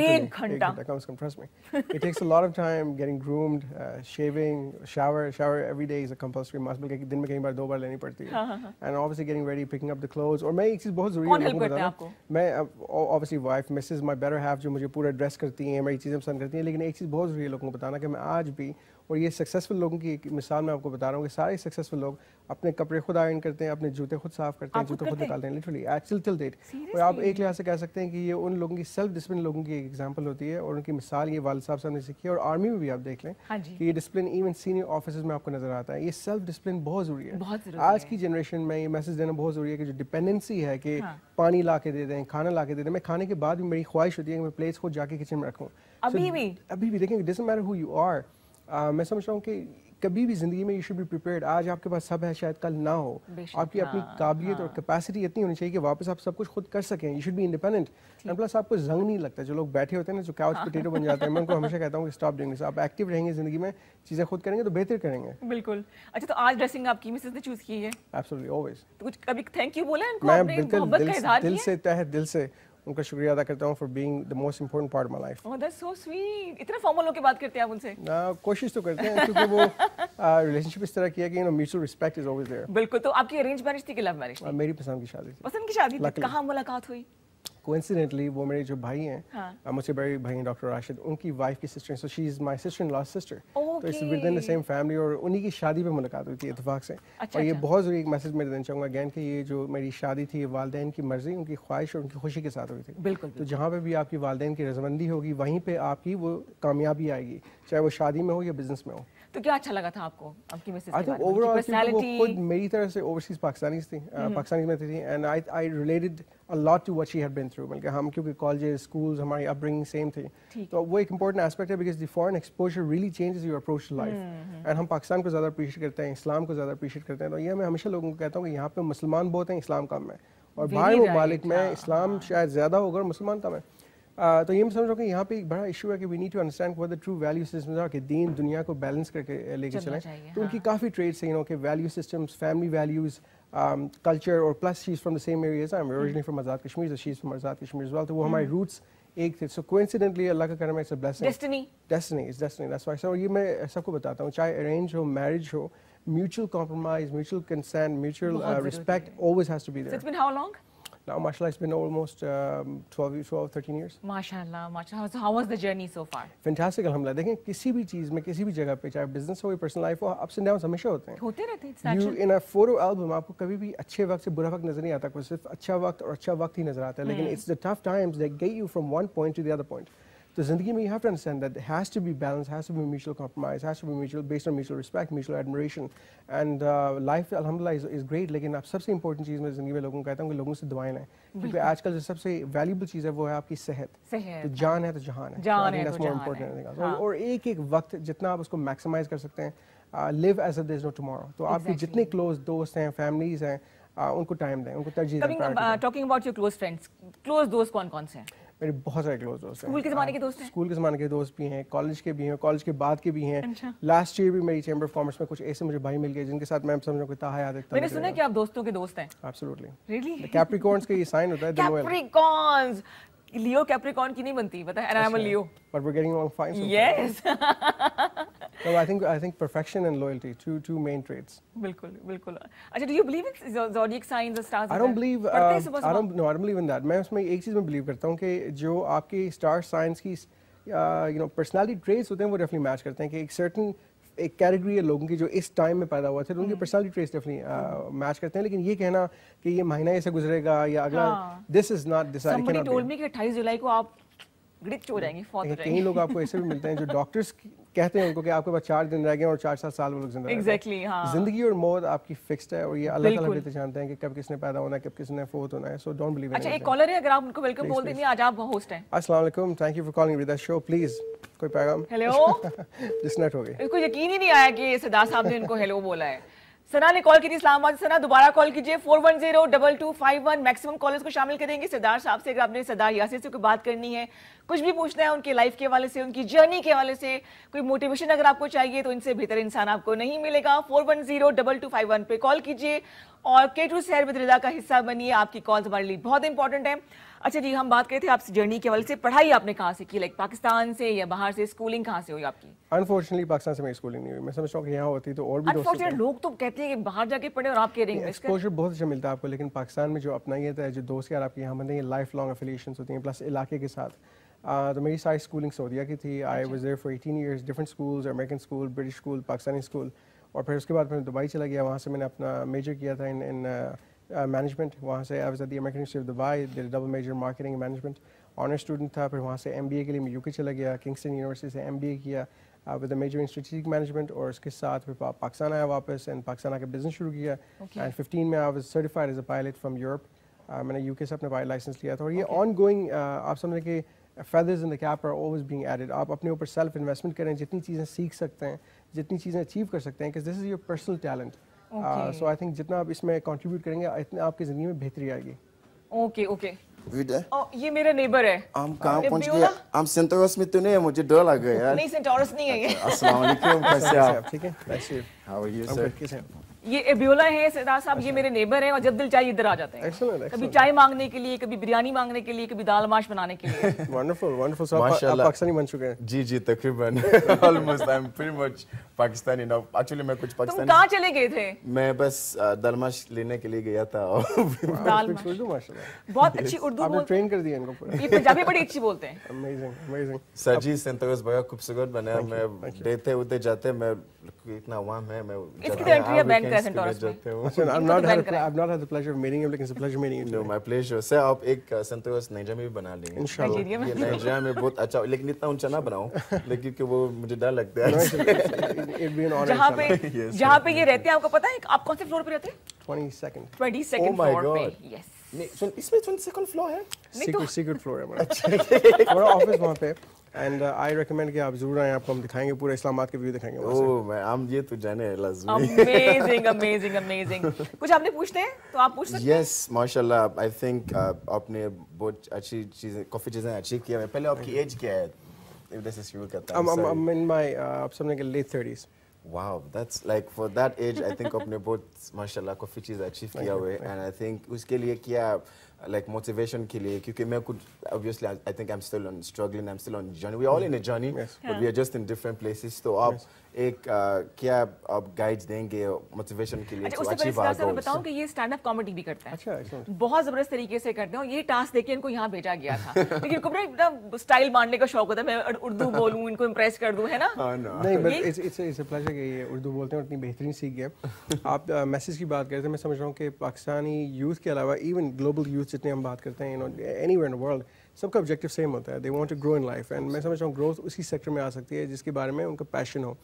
[SPEAKER 1] एक घंटा।
[SPEAKER 2] कम से कम trust me it takes a lot of time getting groomed shaving shower shower every day is a compulsory must be दिन में कई बार दो बार लेनी पड़ती है। And obviously getting ready picking up the clothes और मैं एक चीज़ बहुत ज़रूरी है
[SPEAKER 1] आपको?
[SPEAKER 2] मैं obviously wife Mrs my better half जो मुझे पूरा ड्रेस करती है मेरी चीज़ें पसंद करती है लेकिन एक चीज़ बहुत ज़रूरी है लोगों को बताना कि मैं आज भी और ये सक्सेसफुल लोगों की एक मिसाल मैं आपको बता रहा हूँ कि सारे सक्सेसफुल लोग अपने कपड़े खुद आयरन करते हैं अपने जूते खुद साफ़ करते हैं जूते खुद निकालते हैं लिटरली एक्चुअल टिल डेट और आप एक लिहाज से कह सकते हैं कि ये उन लोगों की सेल्फ डिसिप्लिन लोगों की एक एग्जांपल होती है और उनकी मिसाल ये वाल साहब साहब ने सीखी है। और आर्मी में भी आप देख लें
[SPEAKER 1] हाँ
[SPEAKER 2] कि ये डिसिप्लिन इवन सीनियर ऑफिसर्स में आपको नज़र आता है। ये सेल्फ डिसिप्लिन बहुत ज़रूरी है। आज की जनरेशन में ये मैसेज देना बहुत ज़रूरी है कि जो डिपेंडेंसी है कि
[SPEAKER 1] हाँ।
[SPEAKER 2] पानी ला के दे दें खाना ला के दे दें। मैं खाने के बाद भी मेरी ख्वाहिश होती है कि मैं प्लेट्स खुद जाके किचन में रखूँ।
[SPEAKER 1] अभी भी?
[SPEAKER 2] अभी भी। देखें doesn't matter who you are मैं समझता हूँ कि कभी भी ज़िंदगी में यू शुड बी प्रिपेयर्ड आज आपके पास सब है शायद कल ना हो. आपकी अपनी
[SPEAKER 1] हाँ,
[SPEAKER 2] काबिलियत और कैपेसिटी इतनी होनी चाहिए कि वापस आप सब कुछ खुद कर सकें. You should be independent and plus आपको जंग नहीं लगता. जो लोग बैठे होते हैं ना जो काउच पोटेटो बन जाते हैं मैं उनको हमेशा कहता हूँ कि स्टॉप दिस आप एक्टिव रहेंगे ज़िंदगी में चीज़ें खुद करेंगे तो बेहतर करेंगे.
[SPEAKER 1] बिल्कुल. अच्छा तो आज ड्रेसिंग आपकी मिसेस ने चूज़ की है?
[SPEAKER 2] एब्सोल्युटली ऑलवेज
[SPEAKER 1] तो कुछ कभी थैंक यू बोला
[SPEAKER 2] मैं बिल्कुल दिल से तहे दिल से उनका शुक्रिया अदा करता हूँ for being the most important part my life
[SPEAKER 1] oh that's so sweet इतना फॉर्मल होकर बात करते हैं आप उनसे।
[SPEAKER 2] ना कोशिश तो करते हैं क्योंकि वो रिलेशनशिप इस तरह किया कि you know mutual respect is always there
[SPEAKER 1] बिल्कुल तो आपकी अरेंज मैरिज थी कि लव मैरिज
[SPEAKER 2] मेरी पसंद की शादी थी।
[SPEAKER 1] पसंद की शादी थी. कहाँ मुलाकात हुई?
[SPEAKER 2] कोइंसिडेंटली वो मेरे जो भाई हैं
[SPEAKER 1] हाँ।
[SPEAKER 2] uh, मुझसे बड़े भाई हैं डॉक्टर राशिद उनकी वाइफ की sister so she is my sister in law sister तो it's within
[SPEAKER 1] the
[SPEAKER 2] same family और उन्हीं की शादी पे मुलाकात हुई थी इत्तेफाक से।
[SPEAKER 1] अच्छा,
[SPEAKER 2] और ये
[SPEAKER 1] अच्छा।
[SPEAKER 2] बहुत ज़रूरी एक मैसेज मैं देना चाहूँगा अगैन कि ये जो मेरी शादी थी ये वालदेन की मर्ज़ी उनकी ख्वाहिश और उनकी खुशी के साथ हुई थी।
[SPEAKER 1] बिल्कुल
[SPEAKER 2] तो जहाँ पे भी आपकी वालदेन की रजामंदी होगी वहीं पर आपकी वो कामयाबी आएगी चाहे वो शादी में हो या बिज़नेस में हो।
[SPEAKER 1] तो क्या अच्छा लगा था आपको आपकी मिसेस
[SPEAKER 2] आई थिंक ओवरऑल वो खुद मेरी तरह से ओवरसीज पाकिस्तानीज थी
[SPEAKER 1] हम्म।
[SPEAKER 2] पाकिस्तानी में थी and I I related a lot to what she had been through बल्कि हम क्योंकि कॉलेजेस स्कूल्स हमारी अपब्रिंगिंग सेम थी। तो वो एक इंपॉर्टेंट एस्पेक्ट है because the foreign exposure really changes your approach to
[SPEAKER 1] hmm,
[SPEAKER 2] life and हम पाकिस्तान को ज़्यादा अप्रिशिएट करते हैं इस्लाम को ज़्यादा अप्रिशिएट करते हैं। तो ये मैं हमेशा लोगों को कहता हूँ कि यहाँ पे मुसलमान बहुत हैं इस्लाम कम है। और बाहर ममालिक में
[SPEAKER 1] हाँ,
[SPEAKER 2] इस्लाम शायद ज़्यादा होगा और मुसलमान कम है। Uh, तो ये मैं समझ रहा हूँ कि यहाँ पे एक बड़ा इशू है कि we need to understand what the true value systems are कि दीन दुनिया को बैलेंस करके लेके चलें। तो उनकी
[SPEAKER 1] हाँ।
[SPEAKER 2] काफ़ी ट्रेड्स हैं यू नो कि value systems family values culture और plus she is from the same areas I am originally from Azad Kashmir so she's from Azad Kashmir as well. तो वो हमारे रूट्स एक थे। सो कोइंसिडेंटली अल्लाह का करम है it's a blessing
[SPEAKER 1] destiny
[SPEAKER 2] destiny is destiny that's why so ये मैं सबको बताता हूँ चाहे अरेंज हो मैरिज हो mutual compromise mutual
[SPEAKER 1] consent mutual
[SPEAKER 2] respect
[SPEAKER 1] है।
[SPEAKER 2] always has to be
[SPEAKER 1] So
[SPEAKER 2] there.
[SPEAKER 1] it's been how long?
[SPEAKER 2] Now mashallah it's been almost um, 12 12 13 years.
[SPEAKER 1] माशाल्लाह माशाल्लाह so how was the journey so far?
[SPEAKER 2] Fantastic अल्हम्दुलिल्लाह देखें किसी भी चीज़ में किसी भी जगह पे चाहे बिज़नेस हो या पर्सनल लाइफ हो अप्स एंड डाउन्स हमेशा होते हैं
[SPEAKER 1] होते रहते हैं it's
[SPEAKER 2] you
[SPEAKER 1] natural.
[SPEAKER 2] In a photo album आपको कभी भी अच्छे वक्त से बुरा वक्त नज़र नहीं आता कोई सिर्फ़ अच्छा वक्त और अच्छा वक्त ही नज़र आता है लेकिन it's the tough times that get you from one point to the other point तो ज़िंदगी में you have to understand that has to be balance has to be mutual compromise has to be mutual based on mutual respect mutual admiration and life अल्हम्दुलिल्लाह इज़ ग्रेट लेकिन आप सबसे इंपॉर्टेंट चीज़ मैं ज़िंदगी में लोगों को कहता हूँ कि लोगों से दुआएँ लें क्योंकि आजकल जो सबसे वैल्यूबल चीज़ है वो है आपकी सेहत तो जान है तो जहान है
[SPEAKER 1] जान है तो. हाँ।
[SPEAKER 2] और एक एक वक्त जितना आप उसको मैक्सिमाइज कर सकते हैं live as a no tomorrow तो आपके. जितने क्लोज दोस्त हैं फैमिलीज़ हैं uh, उनको टाइम दें उनको तरजीह
[SPEAKER 1] talking about your close friends, close दोस्त कौन कौन से हैं?
[SPEAKER 2] मेरे बहुत सारे क्लोज दोस्त हैं।
[SPEAKER 1] स्कूल के ज़माने के दोस्त हैं?
[SPEAKER 2] स्कूल के ज़माने के दोस्त भी हैं कॉलेज के भी हैं कॉलेज के बाद के भी हैं।
[SPEAKER 1] अच्छा।
[SPEAKER 2] लास्ट ईयर भी मेरी चैम्बर ऑफ़ कॉमर्स में कुछ ऐसे मुझे भाई मिल गए जिनके साथ मैं समझ हूँ ताहा याद
[SPEAKER 1] मैंने सुना है कि आप दोस्तों के दोस्त हैं।
[SPEAKER 2] एब्सोल्युटली
[SPEAKER 1] रियली
[SPEAKER 2] कैप्रिकॉर्न्स का ये साइन होता है
[SPEAKER 1] कैप्रिकॉर्न्स लियो कैप्रिकॉर्न की नहीं बनती पता है? I am a Leo
[SPEAKER 2] but we are getting along fine.
[SPEAKER 1] Yes.
[SPEAKER 2] so I think I think perfection and loyalty two two main traits.
[SPEAKER 1] बिल्कुल बिल्कुल अच्छा do you believe in zodiac signs or stars
[SPEAKER 2] I don't believe
[SPEAKER 1] पढ़ते हैं
[SPEAKER 2] uh,
[SPEAKER 1] सुबह
[SPEAKER 2] I
[SPEAKER 1] सुबह
[SPEAKER 2] don't no I don't believe in that. मैं उसमें एक चीज़ में बिलीव करता हूँ कि जो आपकी स्टार साइंस की यू नो पर्सनालिटी ट्रेट्स होते हैं वो डेफिनेटली मैच करते हैं कि एक सर्टन एक कैटेगरी है लोगों की जो इस टाइम में पैदा हुआ थे तो
[SPEAKER 1] हम्म।
[SPEAKER 2] उनकी पर्सनालिटी ट्रेट्स डेफिनेटली मैच करते हैं लेकिन ये कहना कि ये महीना ऐसे गुजरेगा या अगला
[SPEAKER 1] हाँ।
[SPEAKER 2] This is not this I
[SPEAKER 1] somebody
[SPEAKER 2] can
[SPEAKER 1] told me कि 28 जुलाई को आप ग्लिच हो जाएँगे फौत हो
[SPEAKER 2] लेकिन कई
[SPEAKER 1] जाएँगे
[SPEAKER 2] लोग आपको ऐसे भी मिलते हैं जो डॉक्टर्स कहते हैं उनको कि आपके पास चार दिन रह गए और चार सात साल वो लोग ज़िंदा
[SPEAKER 1] Exactly, हाँ।
[SPEAKER 2] ज़िंदगी और मौत आपकी फिक्स्ड है और ये अल्लाह ताला
[SPEAKER 1] बिल्कुल।
[SPEAKER 2] जानते हैं कि कब किसने पैदा होना है कब किसने फोत होना है। सो डोंट बिलीव
[SPEAKER 1] अच्छा एक कॉलर है अगर आप उनको वेलकम बोल देंगे आज आप होस्ट हैं।
[SPEAKER 2] अस्सलाम वालेकुम thank you for calling with show please कोई पैगाम?
[SPEAKER 1] हेलो
[SPEAKER 2] डिसनेट हो गई
[SPEAKER 1] इसको यकीन ही नहीं आया कि सरदार साहब ने इनको हेलो बोला है। सना ने कॉल की थी इस्लामाबाद। सना, दोबारा कॉल कीजिए। Four one zero double two five one. Maximum callers को शामिल करेंगे सरदार साहब से अगर आपने सरदार यासिर से कोई बात करनी है, कुछ भी पूछना है, उनके लाइफ के हवाले से, उनकी जर्नी के हवाले से, कोई मोटिवेशन अगर आपको चाहिए तो इनसे बेहतर इंसान आपको नहीं मिलेगा। Four one zero double two five one पे कॉल कीजिए। और के टू शहर विद का हिस्सा बनिए। आपकी कॉल्स हमारे लिए बहुत इंपॉर्टेंट है। अच्छा जी हम बात कर रहे थे आपसे जर्नी के हवाले से। पढ़ाई आपने कहाँ से की? लाइक पाकिस्तान से या बाहर से? स्कूलिंग कहाँ से हुई आपकी?
[SPEAKER 2] अनफॉर्चुनेटली पाकिस्तान से मेरी स्कूलिंग नहीं हुई। मैं समझता हूँ कि यहाँ होती तो और भी दोस्त
[SPEAKER 1] लोग तो कहते हैं कि बाहर जाके पढ़े और आप कह रहे हैं
[SPEAKER 2] एक्सपोजर बहुत अच्छा मिलता है आपको लेकिन पाकिस्तान में जो अपना अपनाइयत है जो दोस्त यार आपके यहाँ बनते हैं लाइफ लॉन्ग एफिलिएशन होती हैं प्लस इलाके के साथ। तो मेरी सारी स्कूलिंग सऊदिया की थी। I was there for 18 years different schools American school British school Pakistani school और फिर उसके बाद मैं दुबई चला गया। वहाँ से मैंने अपना मेजर किया था इन इन मैनेजमेंट वहाँ से I was at the American University of Dubai did double major marketing management honour student था फिर वहाँ से एमबीए के लिए मैं यूके चला गया किंगस्टन यूनिवर्सिटी से एमबीए किया with a major in strategic management और उसके साथ फिर पा- पाकिस्तान आया वापस एंड पाकिस्तान आके बिजनेस शुरू किया एंड 15 में I was certified as a pilot from Europe मैंने यूके से अपना पायलट लाइसेंस लिया था और ये ऑन गोइंग आप समझ कि feathers in the cap are always being added आप अपने ऊपर सेल्फ इन्वेस्टमेंट करें जितनी चीज़ें सीख सकते हैं जितनी चीज़ें अचीव कर सकते हैं कि this is your personal talent So I think जितना आप इसमें कंट्रीब्यूट करेंगे इतने आपकी ज़िंदगी में बेहतरी आएगी।
[SPEAKER 1] ओके ओके
[SPEAKER 5] Vida,
[SPEAKER 1] ये मेरा नेबर है।
[SPEAKER 5] हम कहाँ पहुँच? गए हम सेंटोरस में तो नहीं है मुझे डर लग गया यार।
[SPEAKER 1] नहीं सेंटोरस नहीं है। ये
[SPEAKER 5] अस्सलाम वालेकुम कैसे आप?
[SPEAKER 2] ठीक है?
[SPEAKER 5] How are you
[SPEAKER 2] you. हैं
[SPEAKER 1] ये एबियोला है सरदार साहब ये मेरे नेबर हैं और जब दिल चाहिए इधर आ जाते हैं।
[SPEAKER 2] Excellent,
[SPEAKER 1] कभी चाय मांगने के लिए कभी बिरयानी मांगने के लिए कभी दाल माश बनाने के लिए।
[SPEAKER 2] Wonderful wonderful so आप, पाकिस्तानी बन चुके हैं।
[SPEAKER 5] जी जी तकरीबन। Almost I am pretty much Pakistani now actually मैं कुछ
[SPEAKER 1] तुम
[SPEAKER 5] पाकिस्तानी
[SPEAKER 1] कहाँ चले गए थे?
[SPEAKER 5] मैं बस अ, दलमाश लेने के लिए गया था। और
[SPEAKER 1] दाल माश। बहुत अच्छी उर्दू
[SPEAKER 2] आपने ट्रेन कर दिया इनको
[SPEAKER 1] ये पंजाबी बड़ी अच्छी बोलते हैं।
[SPEAKER 2] Amazing amazing
[SPEAKER 5] सर जी सेंटोरस बड़ा खूबसूरत बना है। मैं देते उधर जाते मैं इतना वाम है मैं
[SPEAKER 1] इसकी
[SPEAKER 5] जब
[SPEAKER 1] तो entry है
[SPEAKER 5] यहाँ
[SPEAKER 1] बैन
[SPEAKER 5] weekend
[SPEAKER 1] क्या
[SPEAKER 5] events पे
[SPEAKER 1] सेंटोरस
[SPEAKER 5] मैं
[SPEAKER 1] में
[SPEAKER 5] जाते हूँ।
[SPEAKER 2] Listen, I've not
[SPEAKER 1] तो
[SPEAKER 2] had a, I've not had the pleasure of meeting him, लेकिन it's a pleasure meeting you.
[SPEAKER 5] No
[SPEAKER 2] today.
[SPEAKER 5] My sir आप एक सेंटोरस नाइजीरिया में भी बना लेंगे।
[SPEAKER 2] Inshallah.
[SPEAKER 5] ये नाइजीरिया में बहुत अच्छा लेकिन इतना ऊँचा ना बनाओ लेकिन क्योंकि वो मुझे डर लगता है।
[SPEAKER 2] It's- it's- It'd be an honor.
[SPEAKER 1] जहाँ पे जहाँ पे ये रहते हैं आपको पता है आप कौन से फ्लोर पे रहते हैं?
[SPEAKER 2] 22nd.
[SPEAKER 1] Twenty
[SPEAKER 5] Oh
[SPEAKER 1] second
[SPEAKER 5] my
[SPEAKER 1] floor पे
[SPEAKER 5] God. नहीं, इसमें 22nd फ्लोर है।
[SPEAKER 1] नहीं तो
[SPEAKER 2] Secret, secret floor है हमारा। हमारा ऑफ़िस वहाँ पे। एंड आई रिकमेंड कि आप ज़रूर आए आपको हम दिखाएँगे पूरे इस्लामाबाद के व्यू दिखाएँगे
[SPEAKER 5] ओह मैं हम ये तो जाने हैं लाजमी।
[SPEAKER 1] अमेजिंग अमेजिंग अमेजिंग कुछ आपने पूछते हैं? तो आप पूछ सकते हैं?
[SPEAKER 5] यस माशाल्लाह आई थिंक आपने बहुत अच्छी चीज़ें काफ़ी चीज़ें अचीव किया। है पहले आपकी एज क्या है? If this is शुरू करता
[SPEAKER 2] I'm, I'm,
[SPEAKER 5] हूँ
[SPEAKER 2] I'm in my uh, आप सबने के late 30s
[SPEAKER 5] Wow, that's like for that age, I think आपने बहुत माशाल्लाह काफ़ी चीज़ अचीव किया हुआ है and I think उसके लिए क्या like motivation kile QKM obviously I, I, think I'm still on struggling I'm still on journey we're all mm. in a journey
[SPEAKER 2] yes. yeah.
[SPEAKER 5] but we are just in different places so up yes. एक uh, क्या आप guides देंगे motivation के लिए
[SPEAKER 1] अच्छा उससे पहले? बताऊँ कि ये स्टैंड अप कॉमेडी भी करता है।
[SPEAKER 2] अच्छा excellent
[SPEAKER 1] बहुत ज़बरदस्त तरीके से करते हैं और ये टास्क देके इनको यहाँ भेजा गया था। लेकिन इनको बड़ा स्टाइल मारने का शौक होता है। मैं उर्दू बोलूँ इनको इम्प्रेस कर दूँ है ना?
[SPEAKER 5] हाँ
[SPEAKER 2] नहीं
[SPEAKER 1] but
[SPEAKER 2] it's it's it's a pleasure कि ये उर्दू बोलते हैं और इतनी बेहतरीन सीख गए। आप मैसेज की बात करते हैं मैं समझ रहा हूँ कि पाकिस्तानी यूथ के अलावा इवन ग्लोबल यूथ जितने हम बात करते हैं you know anywhere in the world सबका ऑब्जेक्टिव सेम होता है they want to grow in life and मैं समझ रहा हूँ ग्रोथ उसी सेक्टर में आ सकती है जिसके बारे में उनका पैशन हो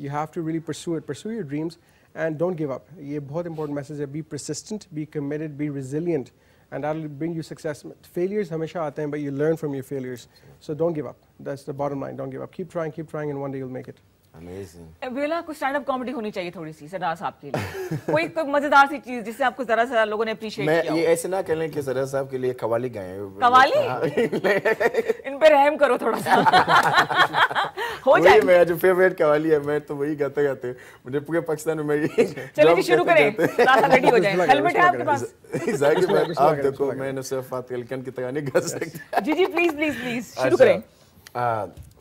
[SPEAKER 2] you have to really pursue it pursue your dreams and don't give up ये बहुत इंपॉर्टेंट मैसेज है be persistent be committed be resilient and that will bring you success. Failures हमेशा आते हैं, but you learn from your failures. So don't give up. That's the bottom line. Don't give up. Keep trying, keep trying, and one day you'll make it.
[SPEAKER 5] Amazing.
[SPEAKER 1] वेला कुछ स्टैंड अप कॉमेडी होनी चाहिए थोड़ी सी सरदार साहब के लिए। कोई कोई मज़ेदार सी चीज़ जिससे आपको जरा सा लोगों ने अप्रिशिएट किया
[SPEAKER 5] ये ऐसे ना कह कि सर साहब के लिए कवाली गाए।
[SPEAKER 1] कव्वाली?
[SPEAKER 5] हाँ,
[SPEAKER 1] इन पे रहम करो थोड़ा सा। हो जाए
[SPEAKER 5] मेरा जो फेवरेट कवाली है मैं तो वही गाते गाते मुझे पूरे पाकिस्तान में
[SPEAKER 1] चलिए जी शुरू करें। रेडी हो जाए। हेलमेट है आपके पास?
[SPEAKER 5] ज़ाहिर आप देखो मैं नुसरत फातिह अली खान की तरह नहीं गा सकता।
[SPEAKER 1] जी जी प्लीज़ प्लीज़ प्लीज़ शुरू
[SPEAKER 5] अच्छा,
[SPEAKER 1] करें।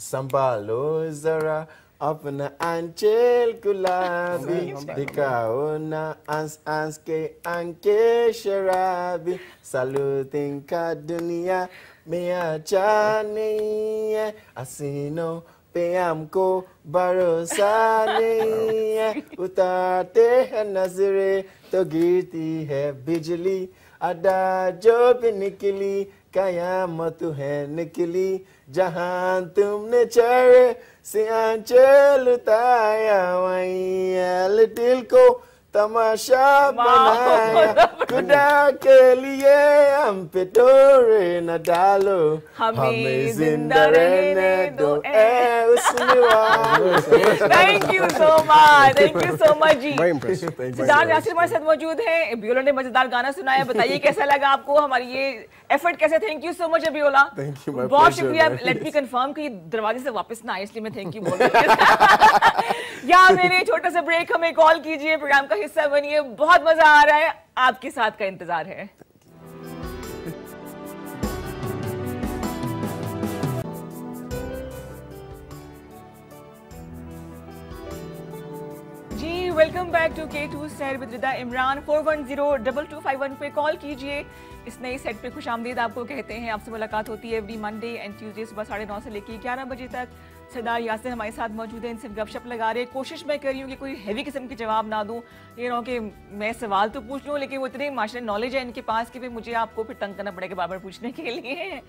[SPEAKER 5] संभालो जरा। अपना आंचल गुलाबी दिखाओ ना आंस आंस के आंके शराबी saluting का दुनिया में अच्छा नहीं है हसीनों पे हमको भरोसा नहीं है उतारते हैं नजरे तो गिरती है बिजली अदा जो भी निकली कयामत है निकली जहाँ तुमने चढ़े से आंचल उताया वहीं लिटिल को तमाशा बनाया। खुदा के लिए हम पे तोरे न डालो।
[SPEAKER 1] हमें ज़िंदा रहने दो thank you so much thank you so much जी। सिद्धार्थ यासिर हमारे साथ मौजूद हैं। बियोला ने मज़ेदार गाना सुनाया बताइए कैसा लगा आपको? हमारी ये एफर्ट कैसे? Thank you so much Abiola
[SPEAKER 5] Thank you,
[SPEAKER 1] बहुत शुक्रिया. लेट मी कंफर्म कि दरवाजे से वापस ना आए इसलिए मैं थैंक यू बोल रही हूँ। या मेरे छोटा सा ब्रेक हमें कॉल कीजिए प्रोग्राम का हिस्सा बनिए, बहुत मज़ा आ रहा है। आपके साथ का इंतज़ार है। जी welcome back to K two सैर with Imran four one zero double two five one पे कॉल कीजिए। इस नए सेट पे खुश आमदीद आपको कहते हैं। आपसे मुलाकात होती है एवरी मंडे एंड ट्यूजडे सुबह साढ़े नौ से लेकर ग्यारह बजे तक। सरदार यासिर हमारे साथ मौजूद हैं, इनसे गपशप लगा रहे कोशिश मैं कर रही हूँ कि कोई हैवी किस्म के जवाब ना दूँ। ये रहो कि मैं सवाल तो पूछ लूँ, लेकिन वो इतने माशा नॉलेज है इनके पास कि फिर मुझे आपको फिर तंग करना पड़ेगा बार बार पूछने के लिए।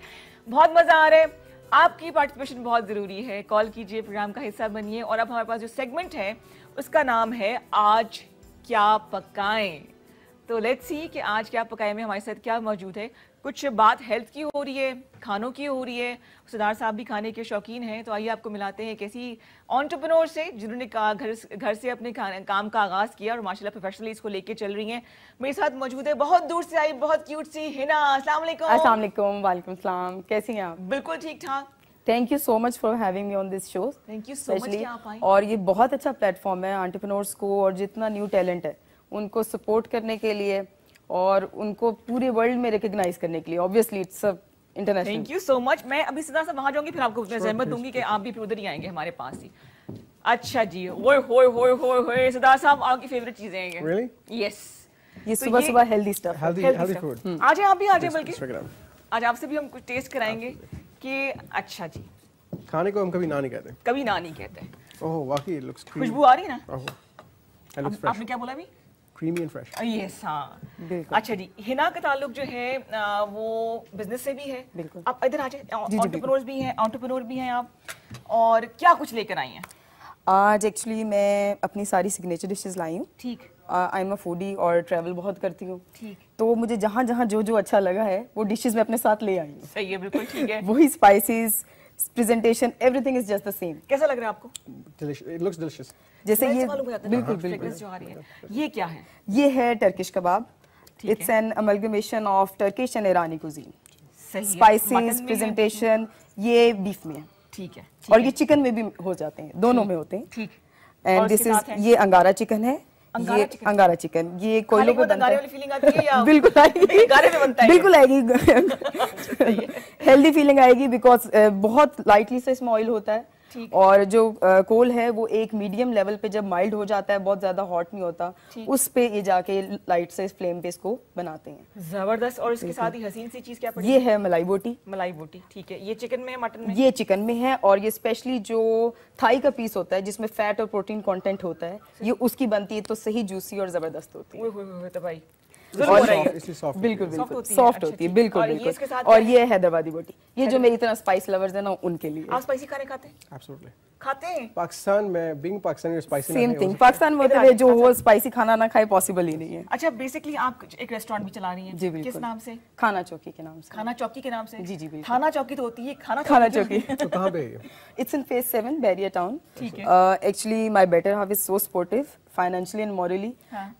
[SPEAKER 1] बहुत मज़ा आ रहा है। आपकी पार्टिसिपेशन बहुत ज़रूरी है। कॉल कीजिए प्रोग्राम का हिस्सा बनिए। और अब हमारे पास जो सेगमेंट है, उसका नाम है आज क्या पकाएँ? तो लेट्स सी कि आज क्या पकाए। में हमारे साथ क्या मौजूद है। कुछ बात हेल्थ की हो रही है खानों की हो रही है सरदार साहब भी खाने के शौकीन हैं तो आइए आपको मिलाते हैं एक ऐसी ऑन्टरप्रनोर से जिन्होंने घर घर से अपने काम का आगाज़ किया और माशाल्लाह प्रोफेशनली इसको लेके चल रही हैं। मेरे साथ मौजूद है बहुत दूर से आई बहुत क्यूट सी हिना अस्सलाम वालेकुम।
[SPEAKER 6] सलाम। कैसी हैं आप?
[SPEAKER 1] बिल्कुल ठीक ठाक।
[SPEAKER 6] Thank you so much for having me on this show
[SPEAKER 1] thank you so I.
[SPEAKER 6] और ये बहुत अच्छा प्लेटफॉर्म है एंटरप्रेन्योर्स को और जितना न्यू टैलेंट है उनको सपोर्ट करने के लिए। और उनको पूरे वर्ल्ड में रिकग्नाइज करने के लिए obviously it's international
[SPEAKER 1] thank you so much मैं अभी सीधा सा वहाँ जाऊँगी फिर आपको मैं जहमत दूँगी कि आप भी फिर उधर ही आएँगे हमारे पास ही। अच्छा जी ओए होए होए होए होए सरदार साहब आपकी फेवरेट चीज़ें हैं।
[SPEAKER 2] Really?
[SPEAKER 1] यस
[SPEAKER 6] ये
[SPEAKER 1] तो
[SPEAKER 6] सुबह सुबह healthy stuff
[SPEAKER 2] Healthy,
[SPEAKER 1] Healthy
[SPEAKER 2] healthy
[SPEAKER 1] stuff.
[SPEAKER 2] food.
[SPEAKER 1] आ जाए आप भी आ जाए बल्कि. आज आपसे भी हम कुछ टेस्ट कराएँगे कि अच्छा जी।
[SPEAKER 2] खाने को हम कभी ना नहीं कहते
[SPEAKER 1] कभी ना नहीं कहते
[SPEAKER 2] ओह वाकई looks creamy.
[SPEAKER 1] खुशबू आ रही है ना. आपने क्या बोला अभी?
[SPEAKER 2] क्रीमी एंड फ्रेश
[SPEAKER 1] यस हाँ।
[SPEAKER 6] बिल्कुल।
[SPEAKER 1] अच्छा जी हिना का ताल्लुक जो है आ, वो बिज़नेस से भी है?
[SPEAKER 6] बिल्कुल।
[SPEAKER 1] आप इधर आ जाए
[SPEAKER 6] जी,
[SPEAKER 1] भी हैं एंटरप्रेन्योर भी हैं आप और क्या कुछ लेकर आई हैं?
[SPEAKER 6] आज एक्चुअली मैं अपनी सारी सिग्नेचर डिशेस लाई हूँ।
[SPEAKER 1] ठीक।
[SPEAKER 6] आई एम अ फूडी और ट्रैवल बहुत करती हूँ। तो मुझे जहाँ जहाँ जो जो अच्छा लगा है वो डिशेस मैं अपने साथ ले आई हूँ।
[SPEAKER 1] सही है बिल्कुल ठीक है।
[SPEAKER 6] वही spices presentation everything is just the same
[SPEAKER 1] कैसा लग रहा है आपको?
[SPEAKER 2] डिलीशियस इट लुक्स डिलीशियस
[SPEAKER 6] जैसे ये
[SPEAKER 1] हो है
[SPEAKER 6] बिल्कुल। बिल्कुल
[SPEAKER 1] जो आ रही है। ये क्या है?
[SPEAKER 6] ये है Turkish
[SPEAKER 1] kebab
[SPEAKER 6] it's an amalgamation of Turkish and Irani cuisine
[SPEAKER 1] spices है,
[SPEAKER 6] प्रेजेंटेशन ये बीफ में है।
[SPEAKER 1] ठीक है
[SPEAKER 6] और ये चिकन में भी हो जाते हैं। दोनों में होते हैं।
[SPEAKER 1] ठीक।
[SPEAKER 6] एंड दिस इज़ ये अंगारा चिकन है।
[SPEAKER 1] अंगारा
[SPEAKER 6] ये अंगारा चिकन ये कोयलों पे बनता है।
[SPEAKER 1] फीलिंग आती है या
[SPEAKER 6] बिल्कुल आएगी।
[SPEAKER 1] अंगारे में बनता है
[SPEAKER 6] बिल्कुल आएगी। हेल्दी फीलिंग आएगी बिकॉज़ बहुत लाइटली से इसमें ऑयल होता है। और जो कोल है वो एक मीडियम लेवल पे जब माइल्ड हो जाता है बहुत ज़्यादा हॉट नहीं होता उस पे ये जाके लाइट से फ्लेम पे इसको बनाते हैं।
[SPEAKER 1] ज़बरदस्त। और इसके साथ ही हसीन सी चीज़ क्या पड़ी?
[SPEAKER 6] ये है मलाई बोटी।
[SPEAKER 1] मलाई बोटी ठीक है। ये चिकन में है मटन में?
[SPEAKER 6] ये चिकन में है और ये स्पेशली जो थाई का पीस होता है जिसमें फैट और प्रोटीन कॉन्टेंट होता है ये उसकी बनती है तो सही जूसी और ज़बरदस्त होती है।
[SPEAKER 2] सॉफ्ट
[SPEAKER 6] बिल्कुल बिल्कुल।
[SPEAKER 1] होती है,
[SPEAKER 6] सॉफ्ट होती है बिल्कुल
[SPEAKER 1] ये
[SPEAKER 6] बिल्कुल। और ये हैदराबादी बोटी। ये जो मेरी तरह स्पाइस लवर्स है ना उनके लिए।
[SPEAKER 1] आप स्पाइसी खाने खाते हैं? खाते हैं?
[SPEAKER 2] पाकिस्तान में Pakistani spicy
[SPEAKER 6] same thing Pakistan में होते जो वो स्पाइसी खाना ना खाए पॉसिबल ही नहीं है।
[SPEAKER 1] अच्छा बेसिकली आप एक रेस्टोरेंट भी चला रही हैं।
[SPEAKER 6] जी,
[SPEAKER 1] किस नाम से?
[SPEAKER 6] खाना चौकी के नाम से।
[SPEAKER 1] खाना चौकी के नाम से?
[SPEAKER 6] जी, जी, बिल्कुल।
[SPEAKER 1] खाना चौकी तो होती है खाना
[SPEAKER 6] खाना
[SPEAKER 1] चौकी
[SPEAKER 6] चौकी।
[SPEAKER 2] तो कहाँ पे है
[SPEAKER 6] it's in phase seven barrier town
[SPEAKER 1] ठीक
[SPEAKER 6] actually my better half is so supportive financially and
[SPEAKER 1] morally.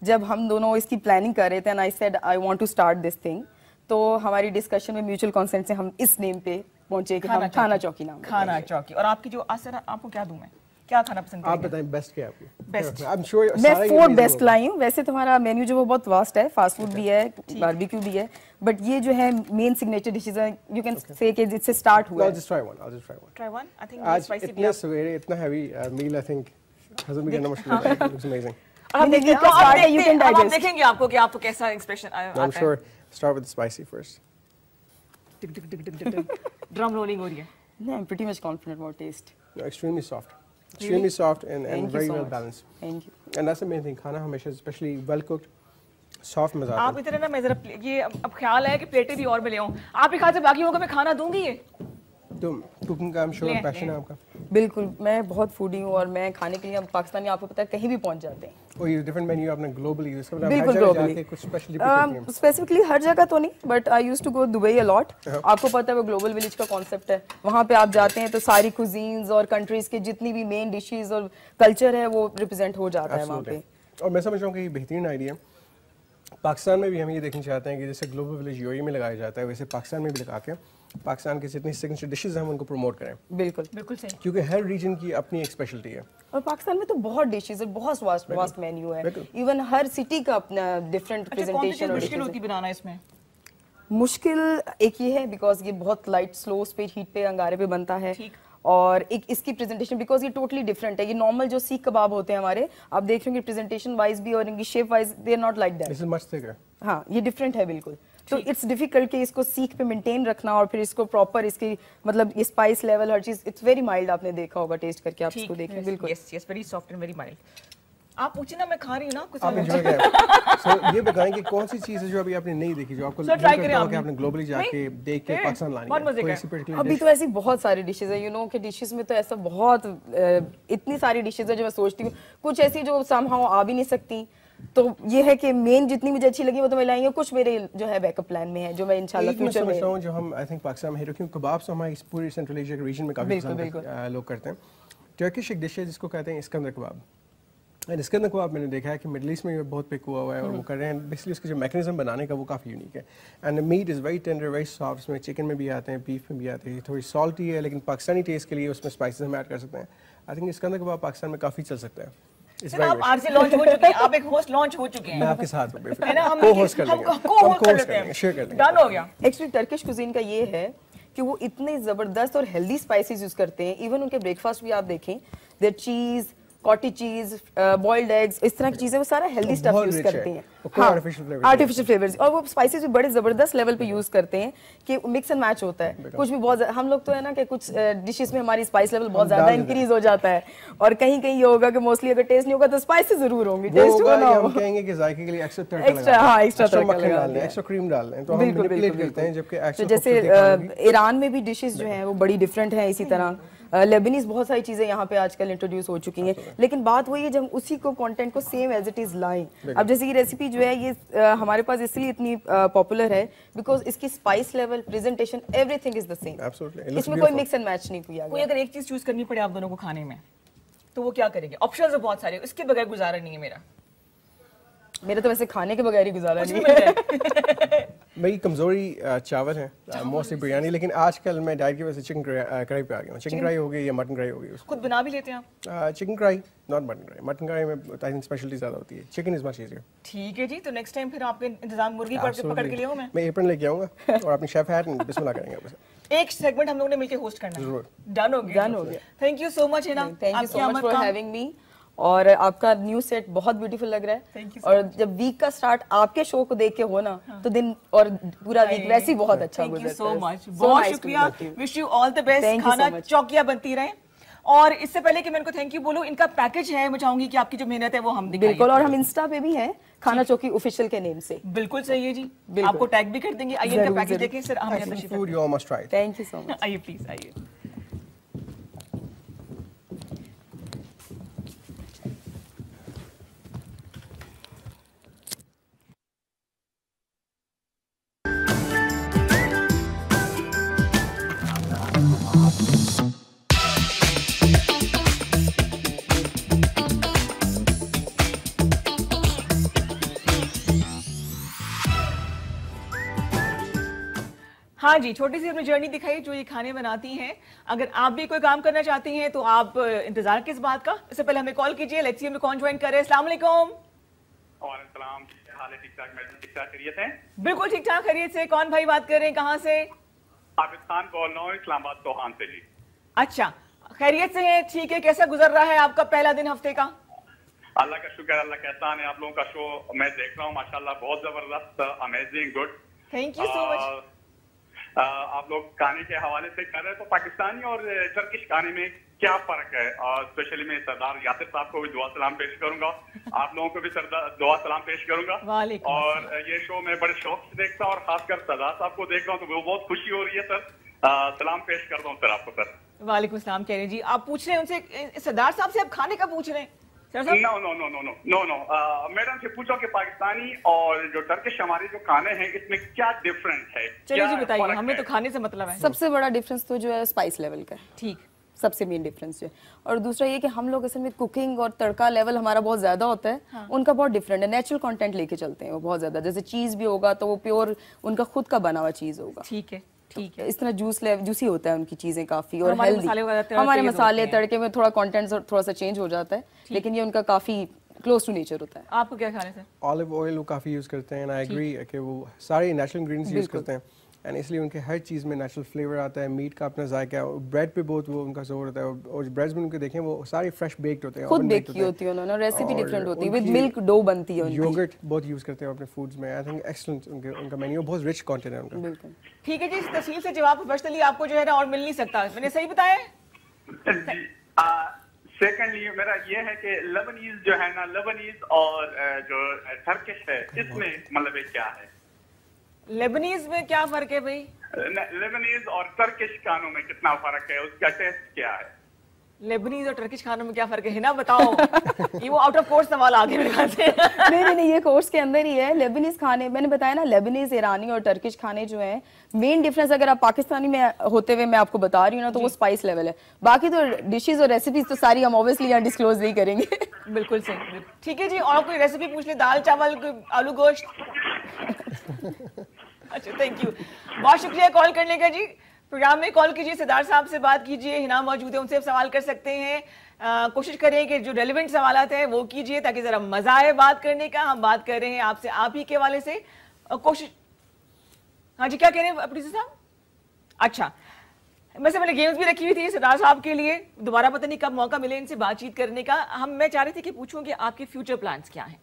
[SPEAKER 6] जब हम दोनों इसकी प्लानिंग कर रहे थे and I said I want to start this thing तो हमारी डिस्कशन में म्यूचुअल कॉन्सेंट से हम इस नेम पे पहुँचे कि हम खाना चौकी। नाम
[SPEAKER 1] खाना चौकी। और आपकी जो असर आपको क्या दूँ मैं? क्या खाना पसंद
[SPEAKER 2] आप बताएँ बेस्ट क्या है आपको?
[SPEAKER 1] Best.
[SPEAKER 2] आई एम श्योर
[SPEAKER 6] मैं फोर बेस्ट लाई हूँ वैसे तुम्हारा मेन्यू जो वो बहुत वास्ट है। फास्ट फ़ूड भी है बारबेक्यू भी है। बट ये जो है मेन सिग्नेचर डिशेज है। यू कैन से कि इससे स्टार्ट हुआ है।
[SPEAKER 2] Just try one. I'll just try one.
[SPEAKER 1] Try one I think
[SPEAKER 2] आज इतने सवेरे इतना हैवी मील आई थिंक हजम भी करना मुश्किल इट्स अमेजिंग
[SPEAKER 1] आप
[SPEAKER 6] देखिए
[SPEAKER 1] तो आप
[SPEAKER 6] देखिए
[SPEAKER 1] यू कैन
[SPEAKER 6] डाइजेस्ट
[SPEAKER 1] देखेंगे आपको कि आपको कैसा एक्सप्रेशन आया
[SPEAKER 2] I am sure start with spicy first
[SPEAKER 1] tick tick tick tick tick drum rolling हो रही है
[SPEAKER 6] नहीं I am pretty much confident about taste
[SPEAKER 2] you are extremely soft extremely soft. And and very well balanced.
[SPEAKER 6] Thank you.
[SPEAKER 2] And that's the main thing. Khana hamesha especially well cooked soft मज़ा
[SPEAKER 1] आप इतने ना मैं जरा ये अब ख्याल है कि प्लेटें भी और मिले हों। आप ही खाते बाकी होगा मैं खाना दूँगी। ये
[SPEAKER 2] तो कुकिंग का sure
[SPEAKER 1] ले,
[SPEAKER 2] passion
[SPEAKER 1] ले।
[SPEAKER 2] है आपका.
[SPEAKER 6] बिल्कुल मैं बहुत फूडी हूँ और मैं खाने के लिए हम पाकिस्तानी आपको पता है कहीं भी पहुँच जाते हैं
[SPEAKER 2] और ये different menu आपने globally इसका मतलब
[SPEAKER 6] बिल्कुल.
[SPEAKER 2] जाके कुछ prepare
[SPEAKER 6] स्पेसिफिकली हर जगह तो नहीं but I use to go Dubai
[SPEAKER 2] a lot.
[SPEAKER 6] आपको पता है वो ग्लोबल विलेज का कॉन्सेप्ट है वहाँ पे आप जाते हैं तो सारी कुजीन्स और कंट्रीज़ के जितनी भी मेन डिशेज और कल्चर है वो रिप्रेजेंट हो जाता है वहाँ पे
[SPEAKER 2] और मैं समझ रहा हूँ कि बेहतरीन आइडिया पाकिस्तान में भी हम ये देखना चाहते हैं कि जैसे ग्लोबल विलेज यूएई में लगाया जाता है वैसे पाकिस्तान में भी लगा के पाकिस्तान की जितनी सिग्नेचर डिशेज हैं उनको प्रमोट करें।
[SPEAKER 6] बिल्कुल।
[SPEAKER 1] बिल्कुल सही।
[SPEAKER 2] क्योंकि हर रीजन की अपनी एक स्पेशलिटी है।
[SPEAKER 6] और पाकिस्तान में तो बहुत डिशेज और बहुत वास्ट वास्ट मेन्यू है। इवन हर सिटी का अपना डिफरेंट
[SPEAKER 1] अच्छा कौन सी चीज़
[SPEAKER 6] प्रेजेंटेशन और
[SPEAKER 1] मुश्किल होती बनाना इसमें?
[SPEAKER 6] मुश्किल एक ये है बिकॉज़ ये बहुत लाइट स्लो स्पीड हीट पे अंगारे पे बनता है।
[SPEAKER 1] ठीक।
[SPEAKER 6] और एक इसकी प्रेजेंटेशन बिकॉज़ ये टोटली डिफरेंट है। ये नॉर्मल जो सीख कबाब होते हैं हमारे आप देख रहे होंगे प्रेजेंटेशन वाइज भी और इनकी shape wise they are not like that
[SPEAKER 2] this is much thicker
[SPEAKER 6] हाँ ये डिफरेंट है बिल्कुल। तो इट्स डिफ़िकल्ट कि इसको सीख पे मेंटेन रखना और फिर इसको प्रॉपर इसकी मतलब ये स्पाइस लेवल हर चीज़ इट्स वेरी माइल्ड आपने देखा होगा टेस्ट करके आप इसको देखें बिल्कुल।
[SPEAKER 1] Yes yes very soft and very mild आप पूछे ना मैं खा रही हूँ ना कुछ
[SPEAKER 2] आप एंजॉय करें सो ये बताएँ कि कौन सी चीज़ है जो अभी आपने नहीं देखी जो आपको दिल
[SPEAKER 1] try करें
[SPEAKER 2] हो
[SPEAKER 1] आप।
[SPEAKER 2] कि आपने ग्लोबली जाके देख के पाकिस्तान लानी
[SPEAKER 1] बहुत मज़े
[SPEAKER 2] कोई
[SPEAKER 1] का
[SPEAKER 6] अभी तो ऐसी बहुत सारी डिशेज है यू नो कि डिशेज में तो ऐसा बहुत इतनी सारी डिशेज है जो मैं सोचती हूँ कुछ ऐसी जो समहाउ आ भी नहीं सकती। तो ये है कि मेन जितनी मुझे अच्छी लगी वो तो मैं हूँ कुछ मेरे जो है बैकअप प्लान में है जो मैं इंशाल्लाह फ्यूचर में
[SPEAKER 2] हूँ जो हम आई थिंक पाकिस्तान में क्योंकि कबाब तो हमारे इस पूरी सेंट्रल एशिया के रीजन में काफ़ी लोग करते हैं। टर्किश एक डिश है जिसको कहते हैं इसकंदर कबाब एंड इसकंदर कबाब मैंने देखा है कि मिडल ईस्ट में ये बहुत पिक हुआ हुआ है और वो कर रहे हैं। बेसिकली उसका जो मैकेनिज्म बनाने का वो काफ़ी यूनिक है। And meat is very tender very soft उसमें चिकन में भी आते हैं बीफ में भी आते हैं। थोड़ी सॉल्टी है लेकिन पाकिस्तानी टेस्ट के लिए उसमें स्पाइसेस हम ऐड कर सकते हैं। आई थिंक इसकंदर कबाब पाकिस्तान में काफ़ी चल सकता है।
[SPEAKER 1] सर, आप
[SPEAKER 2] वेरी
[SPEAKER 1] आरजे लॉन्च हो चुके हैं आप एक होस्ट लॉन्च हो चुके
[SPEAKER 2] मैं
[SPEAKER 1] हैं
[SPEAKER 2] आपके साथ हूँ
[SPEAKER 1] है ना हम
[SPEAKER 2] को होस्ट कर
[SPEAKER 1] हम को होस्ट कर लेते हैं।
[SPEAKER 2] शेयर कर लेंगे
[SPEAKER 1] डन हो गया।
[SPEAKER 6] एक्चुअली टर्किश कुजीन का ये है कि वो इतने ज़बरदस्त और हेल्दी स्पाइसेस यूज़ करते हैं। इवन उनके ब्रेकफास्ट भी आप देखें there cheese cottage cheese boiled eggs इस तरह की चीज़ें वो सारा हेल्दी स्टफ़ यूज़ करते हैं। आर्टिफिशियल फ्लेवर्स और वो स्पाइसेस भी बड़े ज़बरदस्त लेवल पे यूज़ करते हैं कि मिक्स एंड मैच होता है। कुछ भी बहुत हम लोग तो है ना कि कुछ डिशेस में हमारी स्पाइस लेवल बहुत ज़्यादा
[SPEAKER 2] हैं।
[SPEAKER 6] इंक्रीज हो। जाता है। और कहीं कहीं ये होगा कि मोस्टली अगर टेस्ट नहीं होगा तो स्पाइसेस ज़रूर होंगी। टेस्ट
[SPEAKER 2] होगा
[SPEAKER 6] ना
[SPEAKER 2] हम कहेंगे कि जायके के लिए एक्स्ट्रा तड़का लगा
[SPEAKER 6] हाँ,
[SPEAKER 2] एक्स्ट्रा
[SPEAKER 6] तड़का लगा
[SPEAKER 2] डाल दें एक्स्ट्रा क्रीम डाल दें। तो हम मैनिपुलेट करते हैं जबकि
[SPEAKER 6] तो
[SPEAKER 2] एक्स्ट्रा
[SPEAKER 6] जैसे ईरान में भी डिशेस जो हैं वो बड़ी डिफरेंट हैं इसी तरह। लेबनीज बहुत सारी चीज़ें यहाँ पे आजकल इंट्रोड्यूस हो चुकी हैं। लेकिन बात वही है जब उसी को कंटेंट को सेम एज इट इज़ लाएँ अब जैसे ये रेसिपी जो है ये हमारे पास इसलिए इतनी पॉपुलर है बिकॉज़ इसकी spice level presentation everything
[SPEAKER 2] is the same
[SPEAKER 6] इसमें कोई मिक्स एंड मैच नहीं किया
[SPEAKER 1] कोई अगर एक चीज़ चूज़ करनी पड़े आप दोनों को खाने में तो वो क्या करेंगे? ऑप्शन बहुत सारे उसके बगैर गुजारा नहीं है मेरा।
[SPEAKER 6] मेरा तो वैसे खाने के बगैर ही गुजारा नहीं है।
[SPEAKER 2] मेरी कमज़ोरी चावल है। मोस्टली बिरयानी लेकिन आजकल मैं डाइट की वजह से चिकन कढ़ाई पे आ गया हूँ। चिकन कढ़ाई हो गई या मटन कढ़ाई हो गई
[SPEAKER 1] खुद बना भी लेते हैं आप?
[SPEAKER 2] चिकन कढ़ाई नॉट मटन कढ़ाई मटन कढ़ाई में आई थिंक स्पेशलिटी ज़्यादा होती है। चिकन इज़ मच इजियर
[SPEAKER 1] ठीक है जी तो नेक्स्ट टाइम फिर आपके इंतज़ाम मुर्गी पकड़ के पकड़ के ले आऊँ मैं।
[SPEAKER 2] मैं एप्रन लेके आऊँगा और अपनी शेफ हैट बिस्मिल्लाह करेंगे बस
[SPEAKER 1] एक सेगमेंट हम लोगों ने मिलकर होस्ट करना
[SPEAKER 2] ज़रूर।
[SPEAKER 1] है डन हो गया।
[SPEAKER 6] Done हो गया।
[SPEAKER 1] थैंक यू सो मच है ना
[SPEAKER 6] thank you
[SPEAKER 1] so
[SPEAKER 6] much
[SPEAKER 1] for
[SPEAKER 6] having me और आपका न्यू सेट बहुत ब्यूटीफुल लग रहा है।
[SPEAKER 1] Thank you so
[SPEAKER 6] और जब वीक का स्टार्ट आपके शो को देख के हो ना हाँ. तो दिन और पूरा वीक वैसे ही बहुत अच्छा
[SPEAKER 1] थैंक यू सो मच बहुत शुक्रिया।
[SPEAKER 6] Wish you
[SPEAKER 1] all the
[SPEAKER 6] best you so
[SPEAKER 1] खाना चौकिया बनती रहे। और इससे पहले कि मैं इनको थैंक यू बोलूँ इनका पैकेज है मैं चाहूँगी कि आपकी जो मेहनत है वो हम दिखाएँ
[SPEAKER 6] बिल्कुल और हम इंस्टा पे भी हैं खाना चौकी ऑफिशियल के नेम से।
[SPEAKER 1] बिल्कुल सही है जी। आपको टैग भी कर देंगे। आइए इनका पैकेज देखें सर हम यहाँ तशरीफ़
[SPEAKER 2] food you
[SPEAKER 6] must try thank you
[SPEAKER 1] so much आइए प्लीज़ आइए। हाँ जी छोटी सी अपनी जर्नी दिखाई जो ये खाने बनाती हैं। अगर आप भी कोई काम करना चाहती हैं तो आप इंतज़ार किस बात का? इससे पहले हमें कॉल कीजिए लेट्स सी हमें कौन ज्वाइन करे अस्सलाम वालेकुम।
[SPEAKER 7] और सलाम। हाल ठीक ठाक मैं ठीक ठाक खैरियत है?
[SPEAKER 1] बिल्कुल ठीक ठाक खरीद से। कौन भाई बात कर रहे हैं? कहाँ से?
[SPEAKER 7] आबिद खान बोल रहा हूँ इस्लामाबाद तोहान से जी।
[SPEAKER 1] अच्छा खैरियत से है ठीक है। कैसा गुजर रहा है आपका पहला दिन हफ़्ते का?
[SPEAKER 7] अल्लाह का शुक्र अल्लाह का एहसान है। आप लोगों का शो मैं देख रहा हूँ माशाल्लाह बहुत ज़बरदस्त amazing good
[SPEAKER 1] thank you so much
[SPEAKER 7] आप लोग खाने के हवाले से कर रहे हैं तो पाकिस्तानी और टर्किश खाने में क्या फ़र्क है? और स्पेशली मैं सरदार यासिर साहब को भी दुआ सलाम पेश करूँगा। आप लोगों को भी सरदार दुआ सलाम पेश करूँगा। और ये शो मैं बड़े शौक से देखता हूँ और खासकर सरदार साहब को देख रहा हूँ तो वो बहुत खुशी हो रही है सर। सलाम पेश करता हूँ सर आपको सर।
[SPEAKER 1] वालेकुम सलाम कह रहे हैं जी। आप पूछ रहे हैं उनसे सरदार साहब से आप खाने का पूछ रहे हैं?
[SPEAKER 7] No no no no no no no madam से पूछो कि पाकिस्तानी और जो टर्किश हमारे जो खाने हैं इसमें क्या डिफरेंस है?
[SPEAKER 1] चलिए जी बताइए हमें तो खाने से मतलब है।
[SPEAKER 6] सबसे बड़ा डिफरेंस तो जो है स्पाइस लेवल का
[SPEAKER 1] ठीक।
[SPEAKER 6] सबसे मेन डिफरेंस जो है। और दूसरा ये कि हम लोग असल में कुकिंग और तड़का लेवल हमारा बहुत ज़्यादा होता है।
[SPEAKER 1] हाँ।
[SPEAKER 6] उनका बहुत डिफरेंट है। नेचुरल कंटेंट लेके चलते हैं वो बहुत ज़्यादा। जैसे चीज़ भी होगा तो वो प्योर उनका खुद का बना हुआ चीज़ होगा।
[SPEAKER 1] ठीक है। ठीक है।
[SPEAKER 6] इस तरह जूस ले जूसी होता है उनकी चीज़ें काफ़ी
[SPEAKER 1] और
[SPEAKER 6] हेल्दी
[SPEAKER 1] मसाले
[SPEAKER 6] हमारे मसाले तड़के में थोड़ा कॉन्टेंट थोड़ा सा चेंज हो जाता है लेकिन ये उनका काफ़ी क्लोज टू नेचर होता है।
[SPEAKER 1] आपको क्या खाने से?
[SPEAKER 2] ऑलिव ऑयल वो काफ़ी यूज़ करते हैं आई एग्री कि वो सारे नेचुरल इंग्रेडिएंट्स यूज़ करते हैं। एंड इसलिए उनके हर चीज़ में नेचुरल फ्लेवर आता है मीट का अपना जायका है ब्रेड पे बहुत वो उनका ज़ोर होता है और- ब्रेड्स में उनके देखें वो सारी फ्रेश बेक्ड होते हैं
[SPEAKER 6] खुद बेक की
[SPEAKER 2] होती
[SPEAKER 6] है उन्होंने रेसिपी डिफरेंट होती है विद मिल्क डो बनती है उनकी।
[SPEAKER 2] योगर्ट बहुत यूज़ करते हैं अपने फूड्स में आई थिंक एक्सलेंट उनके उनका मेन्यू बहुत रिच कंटेंट है उनका।
[SPEAKER 6] बिल्कुल।
[SPEAKER 1] ठीक है जी इस तफसील से जवाब पर्सनली आपको जो है ना और मिल नहीं सकता। मैंने सही बताया है?
[SPEAKER 7] सेकेंडली मेरा ये है कि लेबनीज जो है ना लेबनीज और जो टर्किश है इसमें मतलब क्या है?
[SPEAKER 1] लेबनीज में क्या फ़र्क है भाई?
[SPEAKER 7] लेबनीज और टर्किश खानों में कितना फ़र्क है? उसका टेस्ट क्या है?
[SPEAKER 1] लेबनीज और टर्किश खानों में क्या फ़र्क है? ना बताओ। ये वो आउट ऑफ़ कोर्स सवाल आगे मेरे ख्याल से
[SPEAKER 6] नहीं नहीं नहीं ये कोर्स के अंदर ही है। लेबनीज खाने मैंने बताया ना लेबनीज ईरानी और टर्किश खाने जो है मेन डिफरेंस अगर आप पाकिस्तानी में होते हुए मैं आपको बता रही हूँ ना तो वो स्पाइस लेवल है। बाकी तो डिशेज और रेसिपीज़ तो सारी हम ऑब्वियसली यहाँ डिस्क्लोज नहीं करेंगे।
[SPEAKER 1] बिल्कुल सही। ठीक है जी और कोई रेसिपी पूछ ले? दाल चावल आलू गोश्त? अच्छा थैंक यू बहुत शुक्रिया कॉल करने का जी। प्रोग्राम में कॉल कीजिए सरदार साहब से बात कीजिए, हिना मौजूद है, उनसे आप सवाल कर सकते हैं। कोशिश करें कि जो रेलिवेंट सवाल हैं, वो कीजिए, ताकि जरा मज़ा आए बात करने का। हम बात कर रहे हैं आपसे, आप ही के वाले से। कोशिश हाँ जी, क्या कह रहे हैं प्रोड्यूसर साहब? अच्छा मैं से मैंने गेम्स भी रखी हुई थी सरदार साहब के लिए। दोबारा पता नहीं कब मौका मिले इनसे बातचीत करने का। हम, मैं चाह रही थी कि पूछूँ कि आपके फ्यूचर प्लान्स क्या हैं?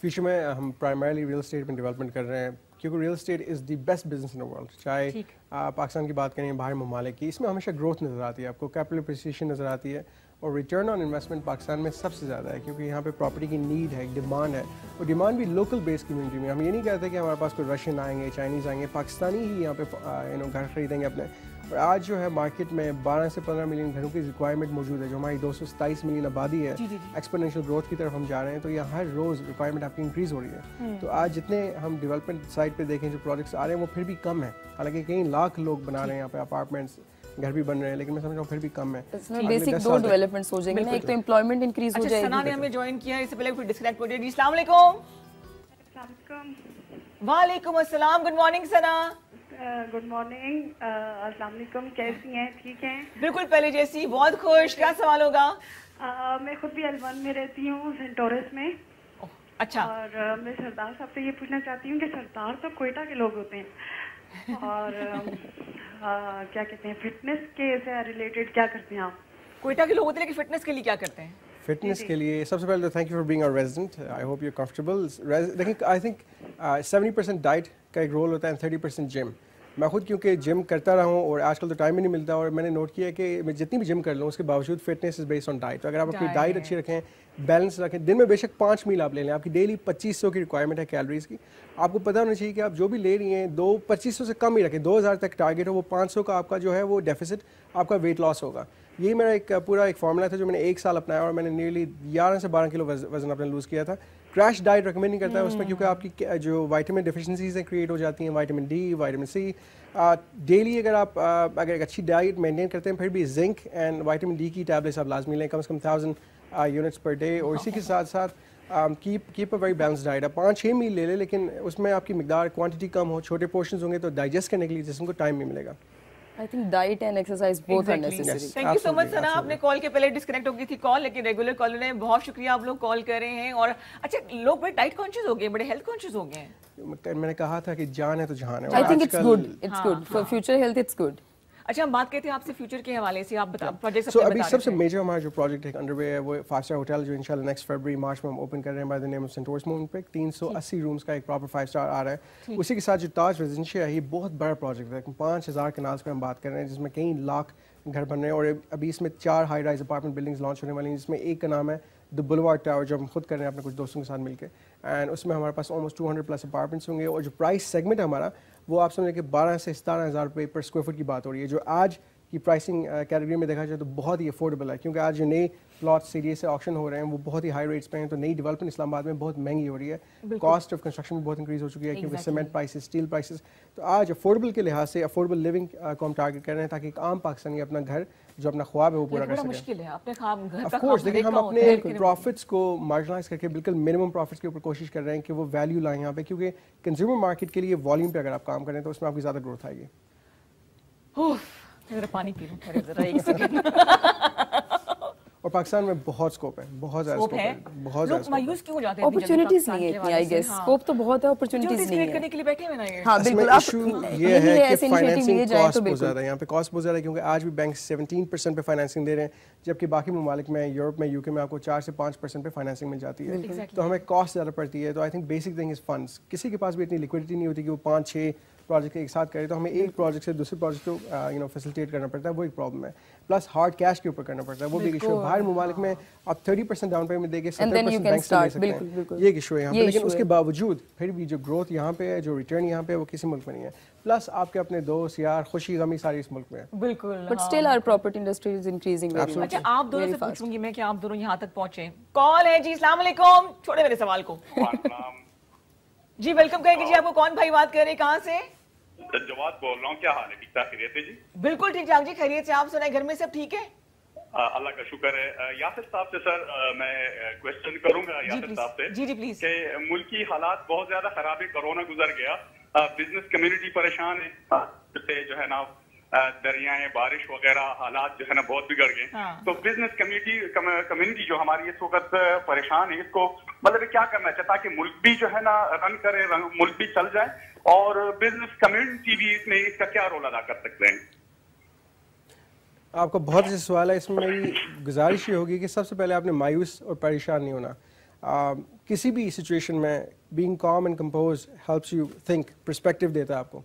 [SPEAKER 2] फ्यूचर में हम प्राइमरली रियल स्टेट में डेवलपमेंट कर रहे हैं। क्योंकि real estate is the best business in the world चाहे पाकिस्तान की बात करें बाहर ममालिक की इसमें हमेशा ग्रोथ नज़र आती है आपको कैपिटल अप्रिसिएशन नज़र आती है और रिटर्न ऑन इन्वेस्टमेंट पाकिस्तान में सबसे ज़्यादा है क्योंकि यहाँ पे प्रॉपर्टी की नीड है डिमांड है और डिमांड भी लोकल बेस्ड कम्युनिटी में हम ये नहीं कहते कि हमारे पास कोई रशियन आएँगे चाइनीज़ आएँगे पाकिस्तानी ही यहाँ पे यू नो घर खरीदेंगे अपने। और आज जो है मार्केट में 12 से 15 मिलियन घरों की रिक्वायरमेंट मौजूद है जो हमारी दो मिलियन आबादी है। एक्सपोनेंशियल ग्रोथ की तरफ़ हम जा रहे हैं तो यहाँ हर रोज़ रिक्वायरमेंट आपकी इंक्रीज हो रही है। तो आज जितने हम डेवलपमेंट साइड पे देखें जो प्रोजेक्ट्स आ रहे हैं वो फिर भी कम है। हालाँकि कई लाख लोग बना रहे हैं यहाँ पे अपार्टमेंट्स घर भी बन रहे हैं लेकिन मैं समझ रहा हूँ फिर भी कम है।
[SPEAKER 6] इसमें बेसिक दो डेवलपमेंट्स हो जाएँगे ना एक तो एम्प्लॉयमेंट इंक्रीज हो
[SPEAKER 1] अच्छा सना ने हमें ज्वाइन किया है इससे पहले कोई डिस्कनेक्ट हो जाएगी अस्सलाम वालेकुम वालेकुम अस्सलाम good morning Sana
[SPEAKER 8] good morning अस्सलाम कैसी हैं? ठीक हैं?
[SPEAKER 1] बिल्कुल पहले जैसी बहुत खुश। क्या सवाल होगा?
[SPEAKER 8] अ, मैं खुद भी अलवन में रहती हूँ सेंटोरस में।
[SPEAKER 1] अच्छा।
[SPEAKER 8] और अ, मैं सरदार साहब से ये पूछना चाहती हूँ कि सरदार तो कोयटा के लोग होते हैं। और अ, अ, क्या कहते हैं फिटनेस के से रिलेटेड क्या करते हैं आप?
[SPEAKER 1] कोयटा के लोग होते हैं कि फिटनेस के लिए क्या करते हैं?
[SPEAKER 2] फिटनेस के लिए सबसे पहले तो thank you for being our resident I hope you comfortable लेकिन I think seventy percent diet का एक रोल होता है थर्टी परसेंट जिम मैं खुद क्योंकि जिम करता रहा हूँ और आजकल तो टाइम ही नहीं मिलता और मैंने नोट किया है कि मैं जितनी भी जिम कर लूँ उसके बावजूद fitness is based on diet तो अगर आप अपनी डाइट अच्छी रखें बैलेंस रखें दिन में बेशक पाँच मील आप ले लें आपकी डेली पच्चीस सौ की रिक्वायरमेंट है कैलोरीज की। आपको पता होना चाहिए कि आप जो भी ले रही हैं दो पच्चीस सौ से कम ही रखें दो हज़ार तक टारगेट हो वो पाँच सौ का आपका जो है वो डेफिसिट आपका वेट लॉस होगा। यही मेरा एक पूरा एक फॉर्मूला था जो मैंने एक साल अपनाया और मैंने नियरली ग्यारह से बारह किलो वज़न अपने लूज़ किया था। क्रैश डाइट रिकमेंड नहीं करता है उसमें क्योंकि आपकी जो वाइटामिन डिफिशेंसीज हैं क्रिएट हो जाती हैं vitamin D vitamin C daily अगर आप अगर एक अच्छी डाइट मेंटेन करते हैं फिर भी जिंक एंड वाइटामिन डी की टैबलेट्स आप लाजमी लें। कम से कम थाउज़ेंड यूनिट्स पर डे और इसी के साथ साथ keep keep a very balance diet आप पाँच छः मील ले लें लेकिन उसमें आपकी मकदार क्वांटिटी कम हो छोटे पोर्शन होंगे तो डाइजेस्ट करने के लिए जिसम को टाइम भी मिलेगा।
[SPEAKER 6] I think diet and
[SPEAKER 1] exercise
[SPEAKER 6] both
[SPEAKER 2] are
[SPEAKER 1] necessary thank you so
[SPEAKER 2] much
[SPEAKER 1] Sana आपने कॉल के पहले डिस्कनेक्ट हो गई थी कॉल लेकिन रेगुलर कॉलर ने बहुत शुक्रिया आप लोग कॉल कर रहे हैं और अच्छा लोग बड़े डाइट कॉन्शियस हो गए बड़े हेल्थ कॉन्शियस हो गए हैं
[SPEAKER 2] मैंने कहा था कि जान है तो जान है
[SPEAKER 6] I think
[SPEAKER 2] it's
[SPEAKER 6] good it's good for future health it's good
[SPEAKER 1] अच्छा हम बात करते हैं आपसे फ्यूचर के हवाले से आप बता प्रोजेक्ट
[SPEAKER 2] सो अभी सबसे मेजर हमारा जो प्रोजेक्ट है अंडरवे है वो फाइव स्टार होटल जो इंशाल्लाह नेक्स्ट फरवरी मार्च में हम ओपन कर रहे हैं by the name of Centaurus moon पे 380 रूम्स का एक प्रॉपर फाइव स्टार आ रहा है। उसी के साथ जो ताज रेजिडेंशियल है ये बहुत बड़ा प्रोजेक्ट है। पाँच हज़ार कनाल्स पे हम बात कर रहे हैं जिसमें कई लाख घर बन रहे हैं और अभी इसमें चार high rise apartment buildings launch होने वाली हैं जिसमें एक का नाम है द बुलवार टावर जो हम खुद कर रहे हैं अपने कुछ दोस्तों के साथ मिलकर एंड उसमें हमारे पास ऑलमोस्ट 200 प्लस अपार्टमेंट्स होंगे और जो प्राइस सेगमेंट है हमारा वो आप समझें कि 12 से सतारह हज़ार रुपये पर स्क्वायर फुट की बात हो रही है जो आज की प्राइसिंग कैटेगरी में देखा जाए तो बहुत ही अफोर्डेबल है क्योंकि आज जो नए प्लॉट सीरीज़ से ऑप्शन हो रहे हैं वो बहुत ही हाई रेट्स पे हैं तो नई डेवलपमेंट इस्लामाबाद में बहुत महँगी हो रही है। कॉस्ट ऑफ़ कंस्ट्रक्शन भी बहुत इंक्रीज हो चुकी है क्योंकि
[SPEAKER 1] Exactly.
[SPEAKER 2] Cement prices steel prices तो आज अफोर्डेबल के लिहाज से अफोर्डेबल लिविंग को हम टारगेट कर रहे हैं ताकि एक आम पाकिस्तानी अपना घर जो अपना ख्वाब है वो पूरा कर सकें।
[SPEAKER 1] मुश्किल है। अपने घर का
[SPEAKER 2] कोर्स देखिए हम अपने प्रॉफिट्स को मार्जिनलाइज करके बिल्कुल मिनिमम प्रॉफिट्स के ऊपर कोशिश कर रहे हैं कि वो वैल्यू लाएँ यहाँ पे क्योंकि कंज्यूमर मार्केट के लिए वॉल्यूम पे अगर आप काम करें तो उसमें आपकी ज़्यादा ग्रोथ आएगी।
[SPEAKER 1] जरा पानी पी लूँ अरे जरा एक सेकंड
[SPEAKER 2] और पाकिस्तान में बहुत स्कोप है बहुत ज़्यादा
[SPEAKER 1] स्कोप है?
[SPEAKER 2] है बहुत
[SPEAKER 1] लोग
[SPEAKER 2] ज़्यादा
[SPEAKER 1] मायूस क्यों हो जाते हैं
[SPEAKER 6] अपॉर्चुनिटीज़ नहीं है इतनी आई गेस
[SPEAKER 1] हाँ।
[SPEAKER 6] स्कोप तो बहुत है अपॉर्चुनिटीज़ नहीं है।
[SPEAKER 1] करने के लिए बैठे हुए ना ये
[SPEAKER 6] हाँ
[SPEAKER 2] इसमें
[SPEAKER 6] बिल्कुल आप
[SPEAKER 2] ये है कि फाइनेंसिंग कॉस्ट
[SPEAKER 6] तो
[SPEAKER 2] बहुत
[SPEAKER 6] बिल्कुल।
[SPEAKER 2] ज़्यादा है यहाँ पे कॉस्ट बहुत ज़्यादा है क्योंकि आज भी बैंक 17 परसेंट पे फाइनेंसिंग दे रहे हैं जबकि बाकी ममालिक में यूरोप में यूके में आपको चार से पाँच परसेंट पे फाइनेंसिंग मिल जाती है। तो हमें कॉस्ट ज़्यादा पड़ती है तो I think basic thing is funds किसी के पास भी इतनी लिक्विडिटी नहीं होती कि वो पाँच छः प्रोजेक्ट एक साथ करे तो हमें एक प्रोजेक्ट से दूसरे प्रोजेक्ट को यू नो फैसिलिटेट करना पड़ता है वो एक प्रॉब्लम है। प्लस हार्ड कैश के ऊपर करना पड़ता है वो भी एक इशू बाहर ममालिक में आप थर्टी परसेंट डाउन पेमेंट देके बैंक हैं। ये एक इशू है यहाँ पे। लेकिन उसके बावजूद फिर भी जो ग्रोथ यहाँ पे है जो रिटर्न यहाँ पे है वो किसी मुल्क में नहीं है। प्लस आपके अपने दोस्त यार खुशी गमी सारी इस मुल्क में है।
[SPEAKER 1] बिल्कुल
[SPEAKER 6] but. Still our property industry is
[SPEAKER 2] increasing
[SPEAKER 1] अच्छा आप दोनों से पूछूँगी मैं कि आप दोनों यहाँ तक पहुँचे। कॉल है जी? अस्सलाम वालेकुम छोड़े मेरे सवाल को। जी वेलकम कहेंगे जी आपको कौन भाई बात कर रहे हैं? कहाँ से?
[SPEAKER 7] जवाब बोल रहा हूँ। क्या हाल है? ठीक ठाक? खैरियत है जी?
[SPEAKER 1] बिल्कुल ठीक ठाक जी खैरियत से आप सुनाए घर में सब ठीक है?
[SPEAKER 7] अल्लाह का शुक्र है। यासिर साहब से सर आ, मैं क्वेश्चन करूँगा यासिर साहब से
[SPEAKER 1] जी जी प्लीज़
[SPEAKER 7] कि मुल्की हालात बहुत ज़्यादा खराब है कोरोना गुजर गया। बिज़नेस कम्युनिटी परेशान है। जैसे जो है ना दरियाएँ बारिश वगैरह हालात जो है ना बहुत बिगड़ गए।
[SPEAKER 1] हाँ।
[SPEAKER 7] तो बिज़नेस कम्युनिटी कम्युनिटी जो हमारी इस वक्त परेशान है इसको मतलब क्या करना चाहिए ताकि मुल्क भी जो है ना रन करे रन- मुल्क भी चल जाए और बिज़नेस कम्युनिटी भी इसमें इसका क्या रोल अदा कर सकते हैं?
[SPEAKER 2] आपका बहुत अच्छा सवाल है। इसमें मेरी गुजारिश ये होगी कि सबसे पहले आपने मायूस और परेशान नहीं होना। आ, किसी भी सिचुएशन में being calm and compose helps you think perspective देता है आपको।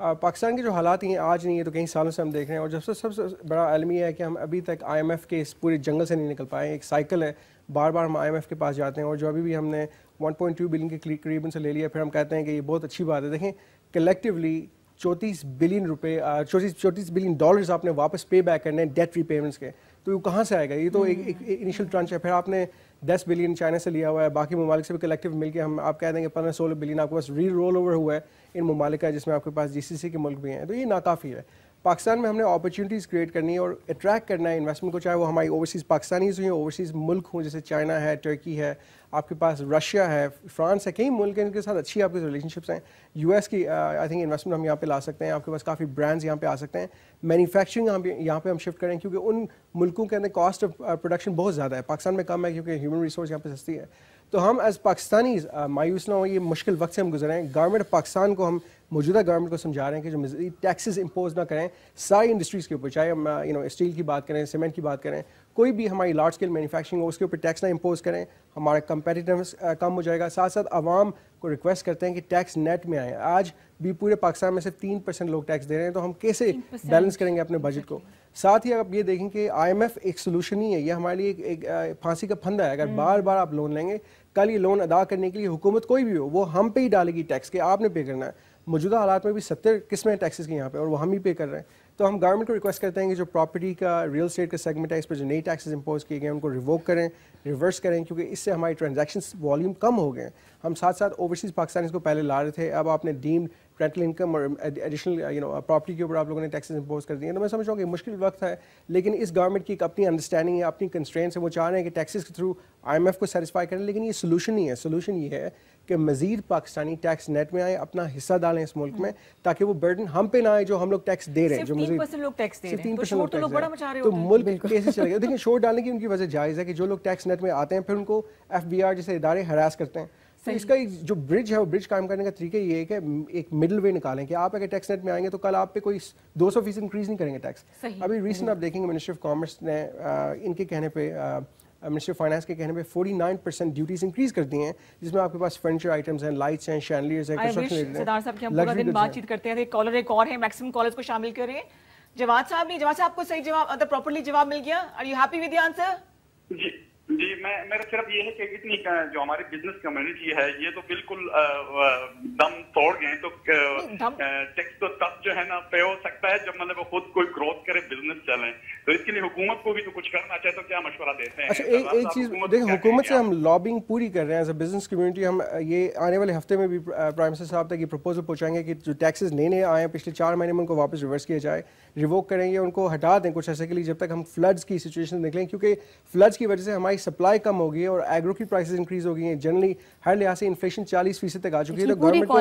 [SPEAKER 2] पाकिस्तान के जो हालात हैं, आज नहीं है तो कई सालों से हम देख रहे हैं। और जब से सबसे बड़ा आलमी है कि हम अभी तक आईएमएफ के इस पूरे जंगल से नहीं निकल पाए एक साइकिल है बार बार हम आईएमएफ के पास जाते हैं। और जो अभी भी हमने 1.2 बिलियन के करीबन से ले लिया, फिर हम कहते हैं कि ये बहुत अच्छी बात है। देखें कलेक्टिवली चौंतीस बिलियन रुपए चौंतीस चौंतीस बिलियन डॉलर्स आपने वापस पे बैक करने हैं डेट रीपेमेंट्स के। तो ये कहाँ से आएगा? ये तो एक इनिशियल ट्रांच है। फिर आपने दस बिलियन चाइना से लिया हुआ है। बाकी ममालिक से भी कलेक्टिव मिलकर हम, आप कह देंगे पंद्रह सोलह बिलियन आपके पास री रोल ओवर हुआ है इन ममालिक का, जिसमें आपके पास जीसीसी के मुल्क भी हैं। तो ये नाकाफ़ी है। पाकिस्तान में हमने अपॉर्चुनिटीज़ क्रिएट करनी है और अट्रैक्ट करना है इन्वेस्टमेंट को, चाहे वो हमारी ओवरसीज़ पाकिस्तानीज हुई ओवरसीज़ मुल्क हों, जैसे चाइना है टर्की है आपके पास रशिया है, फ्रांस है कई मुल्क हैं, इनके साथ अच्छी आपके रिलेशनशिप्स हैं। यूएस की आई थिंक इन्वेस्टमेंट हम यहाँ पे ला सकते हैं, आपके पास काफ़ी ब्रांड्स यहाँ पे आ सकते हैं। मैन्युफैक्चरिंग यहाँ पे यहाँ पे हम शिफ्ट करें, क्योंकि उन मुल्कों के अंदर कॉस्ट ऑफ़ प्रोडक्शन बहुत ज़्यादा है। पाकिस्तान में कम है, क्योंकि ह्यूमन रिसोर्स यहाँ पर सस्ती है। तो हम एज पाकिस्तानी मायूस ना हो, ये मुश्किल वक्त से हम गुजरें गवर्नमेंट ऑफ़ पाकिस्तान को हम मौजूदा गवर्नमेंट को समझा रहे हैं कि जो मजीद टैक्सेस इम्पोज ना करें सारी इंडस्ट्रीज़ के ऊपर चाहे हम यू नो स्टील की बात करें सीमेंट की बात करें कोई भी हमारी लार्ज स्केल मैन्युफैक्चरिंग हो उसके ऊपर टैक्स ना इम्पोज करें हमारा कंपेटिटिवनेस कम हो जाएगा। साथ साथ आवाम को रिक्वेस्ट करते हैं कि टैक्स नेट में आए। आज भी पूरे पाकिस्तान में सिर्फ़ तीन परसेंट लोग टैक्स दे रहे हैं तो हम कैसे बैलेंस करेंगे अपने बजट को? साथ ही आप ये देखें कि आईएमएफ एक सोल्यूशन नहीं है। ये हमारे लिए एक, एक फांसी का फंदा है। अगर हम्म। बार बार आप लोन लेंगे कल ये लोन अदा करने के लिए हुकूमत कोई भी हो वो हम पे ही डालेगी टैक्स के। आपने पे करना है। मौजूदा हालात में भी सत्तर किस्में टैक्सेस की यहाँ पे, और वो हम ही पे कर रहे हैं। तो हम गवर्नमेंट को रिक्वेस्ट करते हैं कि जो प्रॉपर्टी का रियल स्टेट का सेगमेंट है, इस पर जो नई टैक्सेस इंपोज किए गए हैं, उनको रिवोक करें रिवर्स करें, क्योंकि इससे हमारी ट्रांजेक्शन वॉल्यूम कम हो गए हम साथ साथ ओवरसीज़ पाकिस्तान इसको पहले ला रहे थे, अब आपने डीम्ड रेंटल इनकम और एडिशनल यू नो प्रॉपर्टी के ऊपर आप लोगों ने टैक्सेस इंपोज कर दिए तो मैं समझ रहा हूँ कि मुश्किल वक्त है लेकिन इस गवर्नमेंट की एक अपनी अंडरस्टैंडिंग है अपनी कंस्ट्रेंस है वो चाह रहे हैं कि टैक्सेस के थ्रू आईएमएफ को सेटिस्फाई करें लेकिन ये सोल्यूशन नहीं है। सोल्यूशन ये है कि मजीद पाकिस्तानी टैक्स नेट में आए अपना हिस्सा डालें इस मुल्क में ताकि वो बर्डन हम पे ना आए जो हम लोग टैक्स दे रहे हैं जो
[SPEAKER 1] मजीद लोग टैक्स दे रहे हैं
[SPEAKER 2] तो लोग टैक्स दे तो मुल्क कैसे चलेगा। देखिए शोर डालने की उनकी वजह जायज़ है कि जो लोग टैक्स नेट में आते हैं फिर उनको एफ़ जैसे इदारे हरास करते हैं। तो इसका एक जो ब्रिज है वो ब्रिज कायम करने का तरीका ये है कि एक मिडिल वे निकालें कि आप अगर टैक्स नेट में आएँगे तो कल आप पे कोई 200 फ़ीसद इंक्रीज नहीं करेंगे टैक्स अभी रिसेंट आप देखेंगे मिनिस्ट्री ऑफ़ कॉमर्स ने आ, इनके कहने पे मिनिस्टर फाइनेंस के कहने पे 49 परसेंट ड्यूटीज़ इंक्रीज कर दी हैं जिसमें आपके पास फर्नीचर आइटम्स हैं लाइट्स हैं शैंडलियर्स हैं कंस्ट्रक्शन
[SPEAKER 1] सरदार साहब के हम पूरा दिन बातचीत करते हैं। एक कॉलर एक और है मैक्सिमम कॉलर्स को शामिल करें जवाब साहब नहीं जवाब साहब आपको सही जवाब मतलब प्रॉपर्ली जवाब मिल गया। Are you happy with the answer
[SPEAKER 7] जी मैं मेरा सिर्फ़ ये है कि इतनी जो हमारी बिज़नेस कम्युनिटी है ये तो बिल्कुल दम तोड़ गए तो टैक्स तो तब जो है ना पे हो सकता है जब मतलब वो खुद कोई ग्रोथ करे बिज़नेस चले। तो इसके लिए हुकूमत को भी तो कुछ करना चाहिए तो क्या मशवरा देते हैं?
[SPEAKER 2] अच्छा एक एक चीज़ देखिए हुकूमत से हम लॉबिंग पूरी कर रहे हैं एज अ बिज़नेस कम्युनिटी हम ये आने वाले हफ़्ते में भी प्राइम मिनिस्टर साहब तक ये प्रपोजल पहुंचाएँगे कि जो टैक्सेस नए नए आए पिछले चार महीने में उनको वापस रिवर्स किया जाए रिवोक करेंगे उनको हटा दें कुछ ऐसे के लिए जब तक हम फ्लड्स की सिचुएशन निकलें क्योंकि फ्लड्स की वजह से हमारी सप्लाई कम हो गई है और एग्रो की प्राइसेस इंक्रीज हो गई हैं जनरली हर लिहाज से इन्फ्लेशन चालीस फ़ीसद तक आ चुकी है। तो गवर्नमेंट को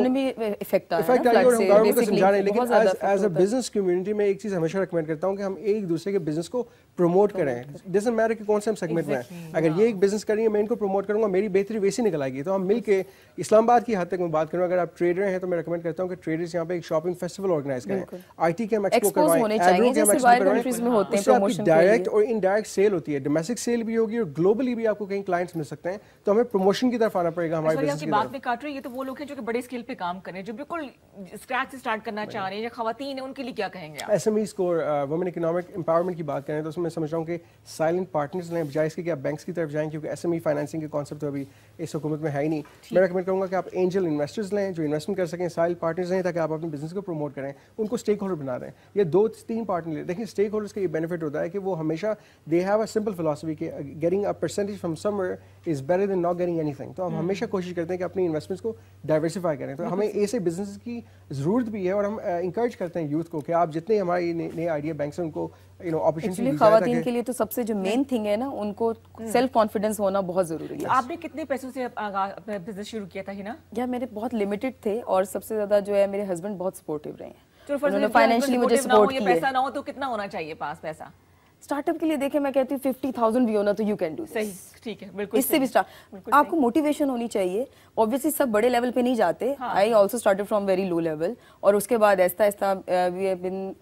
[SPEAKER 2] इफ़ेक्ट आ रही है और हम गवर्नमेंट को समझा रहे हैं लेकिन एज अ बिज़नेस कम्युनिटी में एक चीज़ हमेशा रिकमेंड करता हूँ कि हम एक दूसरे के बिज़नेस को प्रमोट करें। डजेंट मैटर कि कौन से हम सेगमेंट में अगर ये एक बिज़नेस करेंगे मैं इनको प्रमोट करूँगा मेरी बेहतरी वैसी निकल आएगी। तो हम मिल के इस्लामाबाद की हद तक मैं बात करूँ अगर आप ट्रेडर हैं तो मैं रिकमेंड करता हूँ कि ट्रेडर्स यहाँ पे एक शॉपिंग फेस्टिवल ऑर्गेनाइज करें। आई टी के हम एक्सपो करवाएँ के हम एक्सपो करवाएँ। डायरेक्ट और इनडायरेक्ट सेल होती है। डोमेस्टिक सेल भी होगी और ग्लोबली भी आपको कहीं क्लाइंट्स मिल सकते हैं तो हमें प्रमोशन की तरफ़ आना पड़ेगा हमारे बिज़नेस की
[SPEAKER 1] बात में काट रहे हैं ये तो वो लोग हैं जो कि बड़े स्केल पे काम कर रहे हैं जो बिल्कुल स्क्रैच से स्टार्ट करना चाह रहे हैं या खवातीन है उनके लिए क्या कहेंगे
[SPEAKER 2] SME score women economic empowerment की बात करें तो उसमें समझ रहा हूँ कि साइलेंट पार्टनर्स लें बजाय इसके कि आप बैंक्स की तरफ़ जाएँ क्योंकि एसएमई फाइनेंसिंग के कॉन्सेप्ट तो अभी इस हुकूमत में है ही नहीं। मैं रिकमेंड करूँगा कि आप एंजल इन्वेस्टर्स लें जो इन्वेस्टमेंट कर सकें साइल पार्टनर्स लें ताकि आप अपने बिज़नेस को प्रमोट करें उनको स्टेक होल्डर बना दें। या दो तीन पार्टनर लें देखिए स्टेक होल्डर्स का ये बेनिफिट होता है कि वो हमेशा they have a simple philosophy के getting a percentage from somewhere is better than not getting anything तो हम hmm. हमेशा कोशिश करते हैं कि अपनी इन्वेस्टमेंट्स को डाइवर्सिफाई करें। तो हमें ऐसे बिज़नेस की ज़रूरत भी है और हम इंकरेज करते हैं यूथ को कि आप जितने हमारे नए आइडिया बैंक से उनको यू नो अपॉर्चुनिटी
[SPEAKER 6] खातन के लिए तो सबसे जो मेन थिंग है ना उनको सेल्फ hmm. कॉन्फिडेंस होना बहुत ज़रूरी है।
[SPEAKER 1] आपने कितने पैसों से अपना बिज़नेस शुरू किया था ना?
[SPEAKER 6] या मेरे बहुत लिमिटेड थे और सबसे ज़्यादा जो है मेरे हस्बैंड बहुत सपोर्टिव रहे हैं। फाइनेंशियली मुझे सपोर्ट किया
[SPEAKER 1] पैसा ना हो तो कितना होना चाहिए पास पैसा?
[SPEAKER 6] स्टार्टअप के लिए देखें मैं कहती हूँ फिफ्टी थाउज़ेंड भी होना तो यू कैन डू
[SPEAKER 1] सही ठीक है बिल्कुल
[SPEAKER 6] इससे भी स्टार्ट आपको मोटिवेशन होनी चाहिए। ऑब्वियसली सब बड़े लेवल पे नहीं जाते। I also started from very low level और उसके बाद ऐसा ऐसा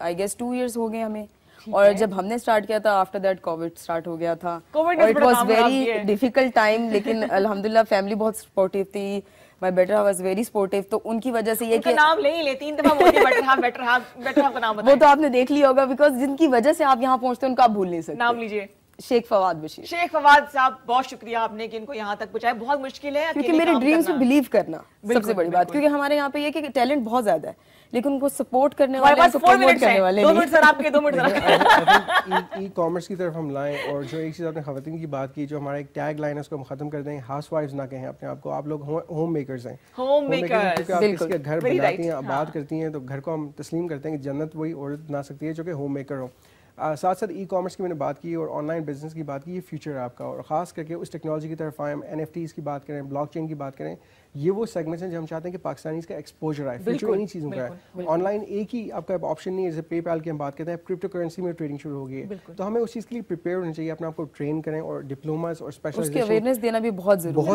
[SPEAKER 6] आई गेस टू ईयर्स हो गए हमें। और जब हमने स्टार्ट किया था आफ्टर दैट कोविड स्टार्ट हो गया था।
[SPEAKER 1] It
[SPEAKER 6] was
[SPEAKER 1] very
[SPEAKER 6] difficult time लेकिन अल्हम्दुलिल्लाह फैमिली बहुत सपोर्टिव थी। My better was very supportive तो उनकी वजह से ये कि
[SPEAKER 1] नाम ले ही ले तीन दफ़ा बोलती better half better half better half का नाम
[SPEAKER 6] वो तो आपने देख लिया होगा बिकॉज़ जिनकी वजह से आप यहाँ पहुँचते हैं उनको आप भूल नहीं सकते।
[SPEAKER 1] नाम लीजिए।
[SPEAKER 6] शेख फवाद बशीर।
[SPEAKER 1] शेख फवाद साहब बहुत शुक्रिया आपने कि इनको यहाँ तक पहुँचाया। बहुत मुश्किल है
[SPEAKER 6] क्योंकि मेरे ड्रीम्स में बिलीव करना सबसे बड़ी बात। क्योंकि हमारे यहाँ पे ये कि टैलेंट बहुत ज़्यादा है। लेकिन उनको सपोर्ट करने वाले उनको प्रमोट करने
[SPEAKER 1] हैं।
[SPEAKER 6] वाले
[SPEAKER 1] दो मिनट सर आपके दो मिनट सर।
[SPEAKER 2] ई कॉमर्स की तरफ़ हम लाएँ और जो एक चीज़ आपने खवतिन की बात की जो हमारा एक टैग लाइन है उसको हम खत्म कर दें। हाउस वाइफ ना कहें अपने आप को। आप लोग होम मेकर्स हैं। क्योंकि आप
[SPEAKER 6] बिल्कुल।
[SPEAKER 2] घर बनाती हैं
[SPEAKER 1] हाँ।
[SPEAKER 2] आबाद करती हैं तो घर को हम तस्लीम करते हैं कि जन्नत वही औरत बना सकती है जो कि होम मेकर हो। साथ साथ ई कॉमर्स की मैंने बात की और ऑनलाइन बिज़नेस की बात की ये फ्यूचर है आपका। और ख़ास करके उस टेक्नोलॉजी की तरफ़ आए हम एन की बात करें ब्लॉकचेन की बात करें ये वो सेगमेंट्स हैं जो हम चाहते हैं कि पाकिस्तानी का एक्सपोजर आए फ्यूचर इन्हीं चीज़ों का है ऑनलाइन एक ही आपका ऑप्शन नहीं है जैसे पेपैल की हम बात करते हैं क्रिप्टो करेंसी में ट्रेडिंग शुरू हो गई है। तो हमें उस चीज़ के लिए प्रिपेयर होना चाहिए अपने आप को ट्रेन करें और डिप्लोमास और स्पेशलाइजेशन
[SPEAKER 6] अवेयरनेस देना भी बहुत ज़रूरी है।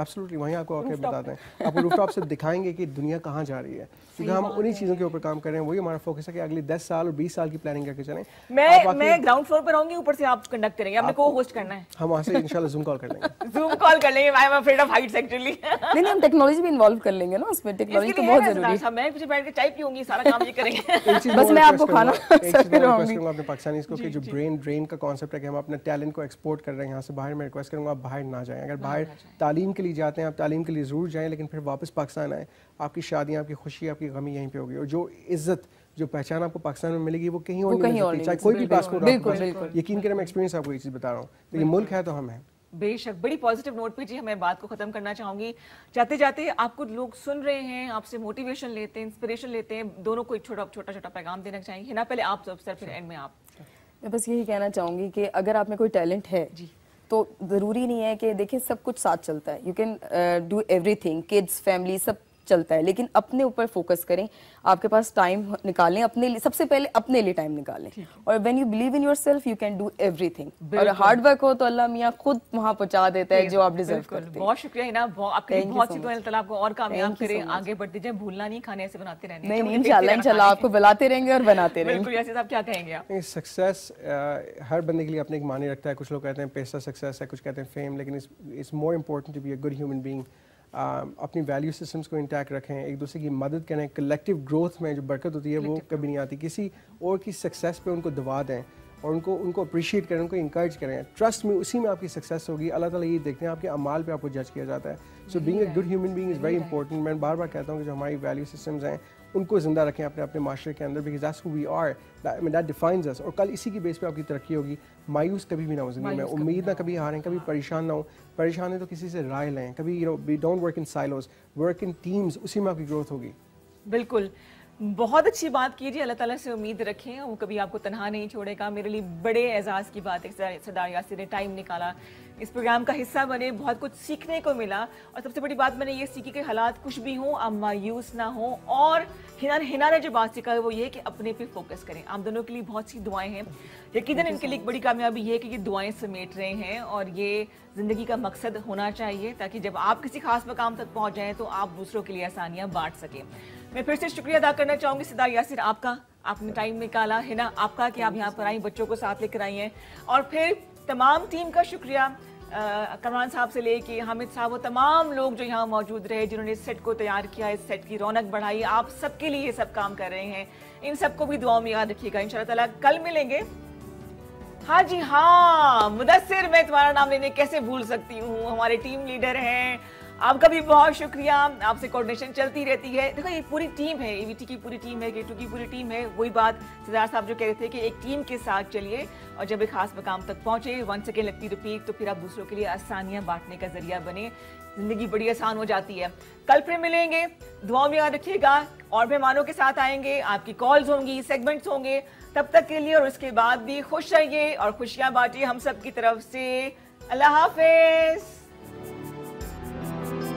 [SPEAKER 2] एब्सोल्युटली वहीं आपको आके बताते हैं। आपको रूफटॉप से दिखाएँगे कि दुनिया कहाँ जा रही है। क्योंकि हम उन्हीं चीज़ों के ऊपर काम कर रहे हैं। वही हमारा फोकस है कि अगले 10 साल और 20 साल की प्लानिंग करके चलें।
[SPEAKER 1] मैं मैं ग्राउंड फ्लोर पर रहूँगी ऊपर से आप कंडक्ट करेंगे। आपने को होस्ट करना है।
[SPEAKER 2] हम वहाँ से इंशाल्लाह जूम कॉल कर लेंगे।
[SPEAKER 1] जूम कॉल कर लेंगे। I am afraid of heights actually
[SPEAKER 6] नहीं नहीं हम टेक्नोलॉजी भी इन्वॉल्व कर लेंगे ना उसमें टेक्नोलॉजी तो बहुत ज़रूरी है।
[SPEAKER 1] मैं पीछे बैठ के चाय पीऊँगी सारा काम ये करेंगे।
[SPEAKER 6] बस मैं आपको खाना सर्व
[SPEAKER 2] करूँगा। अपने पाकिस्तानीज़ को कि जो ब्रेन ड्रेन का कॉन्सेप्ट है कि हम अपने टैलेंट को एक्सपोर्ट कर रहे हैं यहाँ से बाहर मैं रिक्वेस्ट करूँगा आप बाहर ना जाएँ। अगर बाहर तालीम के लिए जाते हैं आप तालीम के लिए ज़रूर जाएँ लेकिन फिर वापस पाकिस्तान आए। आपकी शादियाँ आपकी खुशी आपकी गमी यहीं पे होगी। और जो इज़्ज़त जो पहचान आपको पाकिस्तान में मिलेगी वो कहीं और नहीं मिल सकती। चाहे कोई भी पासपोर्ट
[SPEAKER 6] बिल्कुल,
[SPEAKER 2] आपके
[SPEAKER 6] बिल्कुल।
[SPEAKER 2] पास यकीन करें मैं एक्सपीरियंस आपको ये चीज़ बता रहा हूँ। तो ये मुल्क है तो हम हैं।
[SPEAKER 1] बेशक बड़ी पॉजिटिव नोट पे जी मैं बात को खत्म करना चाहूँगी। जाते जाते आपको लोग सुन रहे हैं आपसे मोटिवेशन लेते हैं इंस्पिरेशन लेते हैं दोनों को एक छोटा छोटा छोटा पैगाम देना चाहेंगे। ना पहले आप सर फिर एंड में आप।
[SPEAKER 6] मैं बस यही कहना चाहूँगी कि अगर आप में कोई टैलेंट है जी। तो ज़रूरी नहीं है कि देखिए सब कुछ साथ चलता है। You can do everything kids family सब चलता है लेकिन अपने ऊपर फोकस करें आपके पास टाइम निकालें अपने लिए सबसे पहले अपने लिए टाइम निकालें। और when you believe in yourself you can do everything और हार्ड वर्क हो तो अल्लाह मियाँ खुद वहाँ पहुँचा देता है जो आप डिजर्व करते हैं।
[SPEAKER 1] बहुत शुक्रिया हिना बहुत आपके लिए बहुत सी अल्लाह आपको और कामयाब करे आगे बढ़ते जाए भूलना नहीं खाने ऐसे बनाते रहने
[SPEAKER 6] नहीं इंशाल्लाह इंशाल्लाह आपको बुलाते रहेंगे और बनाते रहेंगे।
[SPEAKER 1] बिल्कुल यासिर साहब क्या कहेंगे आप?
[SPEAKER 2] सक्सेस हर बंदे के लिए अपने एक मानी रखता है। कुछ लोग कहते हैं पैसा सक्सेस है कुछ कहते हैं फेम लेकिन it's more important to be a good human being अपनी वैल्यू सिस्टम्स को इंटैक्ट रखें एक दूसरे की मदद करें कलेक्टिव ग्रोथ में जो बरकत होती है वो कभी नहीं आती। किसी और की सक्सेस पे उनको दबा दें और उनको उनको अप्रिशिएट करें उनको इंकरेज करें। ट्रस्ट में उसी में आपकी सक्सेस होगी। अल्लाह ताला ये देखते हैं आपके अमाल पे आपको जज किया जाता है। So being a good human being is very important मैं बार बार कहता हूँ कि जो हमारी वैल्यू सिस्टम्स हैं उनको ज़िंदा रखें अपने अपने माशरे के अंदर because that's who we are that defines us और कल इसी की बेस पे आपकी तरक्की होगी। मायूस कभी भी ना हो ज़िंदगी में। उम्मीद ना कभी हारें कभी परेशान ना हो। परेशान है तो किसी से राय लें। कभी you know we don't work in silos work in teams उसी में आपकी ग्रोथ होगी।
[SPEAKER 1] बिल्कुल। बहुत अच्छी बात कीजिए अल्लाह ताला से उम्मीद रखें। वो कभी आपको तनहा नहीं छोड़ेगा। मेरे लिए बड़े एजाज़ की बात है सरदार यासिर ने टाइम निकाला। इस प्रोग्राम का हिस्सा बने बहुत कुछ सीखने को मिला। और सबसे बड़ी बात मैंने ये सीखी कि हालात कुछ भी हों आप मायूस ना हो। और हिना हिना ने जो बात सीखा है वो ये कि अपने पे फोकस करें। आप दोनों के लिए बहुत सी दुआएँ हैं। यकीन इनके लिए एक बड़ी कामयाबी ये है कि ये दुआएँ समेट रहे हैं और ये ज़िंदगी का मकसद होना चाहिए ताकि जब आप किसी खास मकाम तक पहुँच जाएँ तो आप दूसरों के लिए आसानियाँ बांट सकें। मैं फिर से शुक्रिया अदा करना चाहूँगी। सिद्धार्थ यासिर आपका आपने टाइम निकाला। है ना आपका कि आप यहाँ पर आई बच्चों को साथ लेकर आई हैं। और फिर तमाम टीम का शुक्रिया। कमरान साहब से लेके हामिद साहब, वो तमाम लोग जो यहाँ मौजूद रहे, जिन्होंने इस सेट को तैयार किया, इस सेट की रौनक बढ़ाई, आप सबके लिए ये सब काम कर रहे हैं। इन सबको भी दुआओं में याद रखिएगा। इन ताला कल मिलेंगे। हाँ जी हाँ मुदसर मैं तुम्हारा नाम लेने कैसे भूल सकती हूँ? हमारे टीम लीडर हैं आपका भी बहुत शुक्रिया। आपसे कोऑर्डिनेशन चलती रहती है। देखो, ये पूरी टीम है एवीटी की पूरी टीम है गेटू की पूरी टीम है। वही बात सिद्धार्थ साहब जो कह रहे थे कि एक टीम के साथ चलिए और जब एक खास मकाम तक पहुँचे वन सेकेंड लगती रिपीट तो फिर आप दूसरों के लिए आसानियाँ बांटने का ज़रिया बने। ज़िंदगी बड़ी आसान हो जाती है। कल फिर मिलेंगे। दुआ में याद रखिएगा। और मेहमानों के साथ आएँगे। आपकी कॉल्स होंगी सेगमेंट्स होंगे। तब तक के लिए और उसके बाद भी खुश रहिए और खुशियाँ बांटिए हम सब की तरफ़ से। अल्लाह हाफिज। Thank you.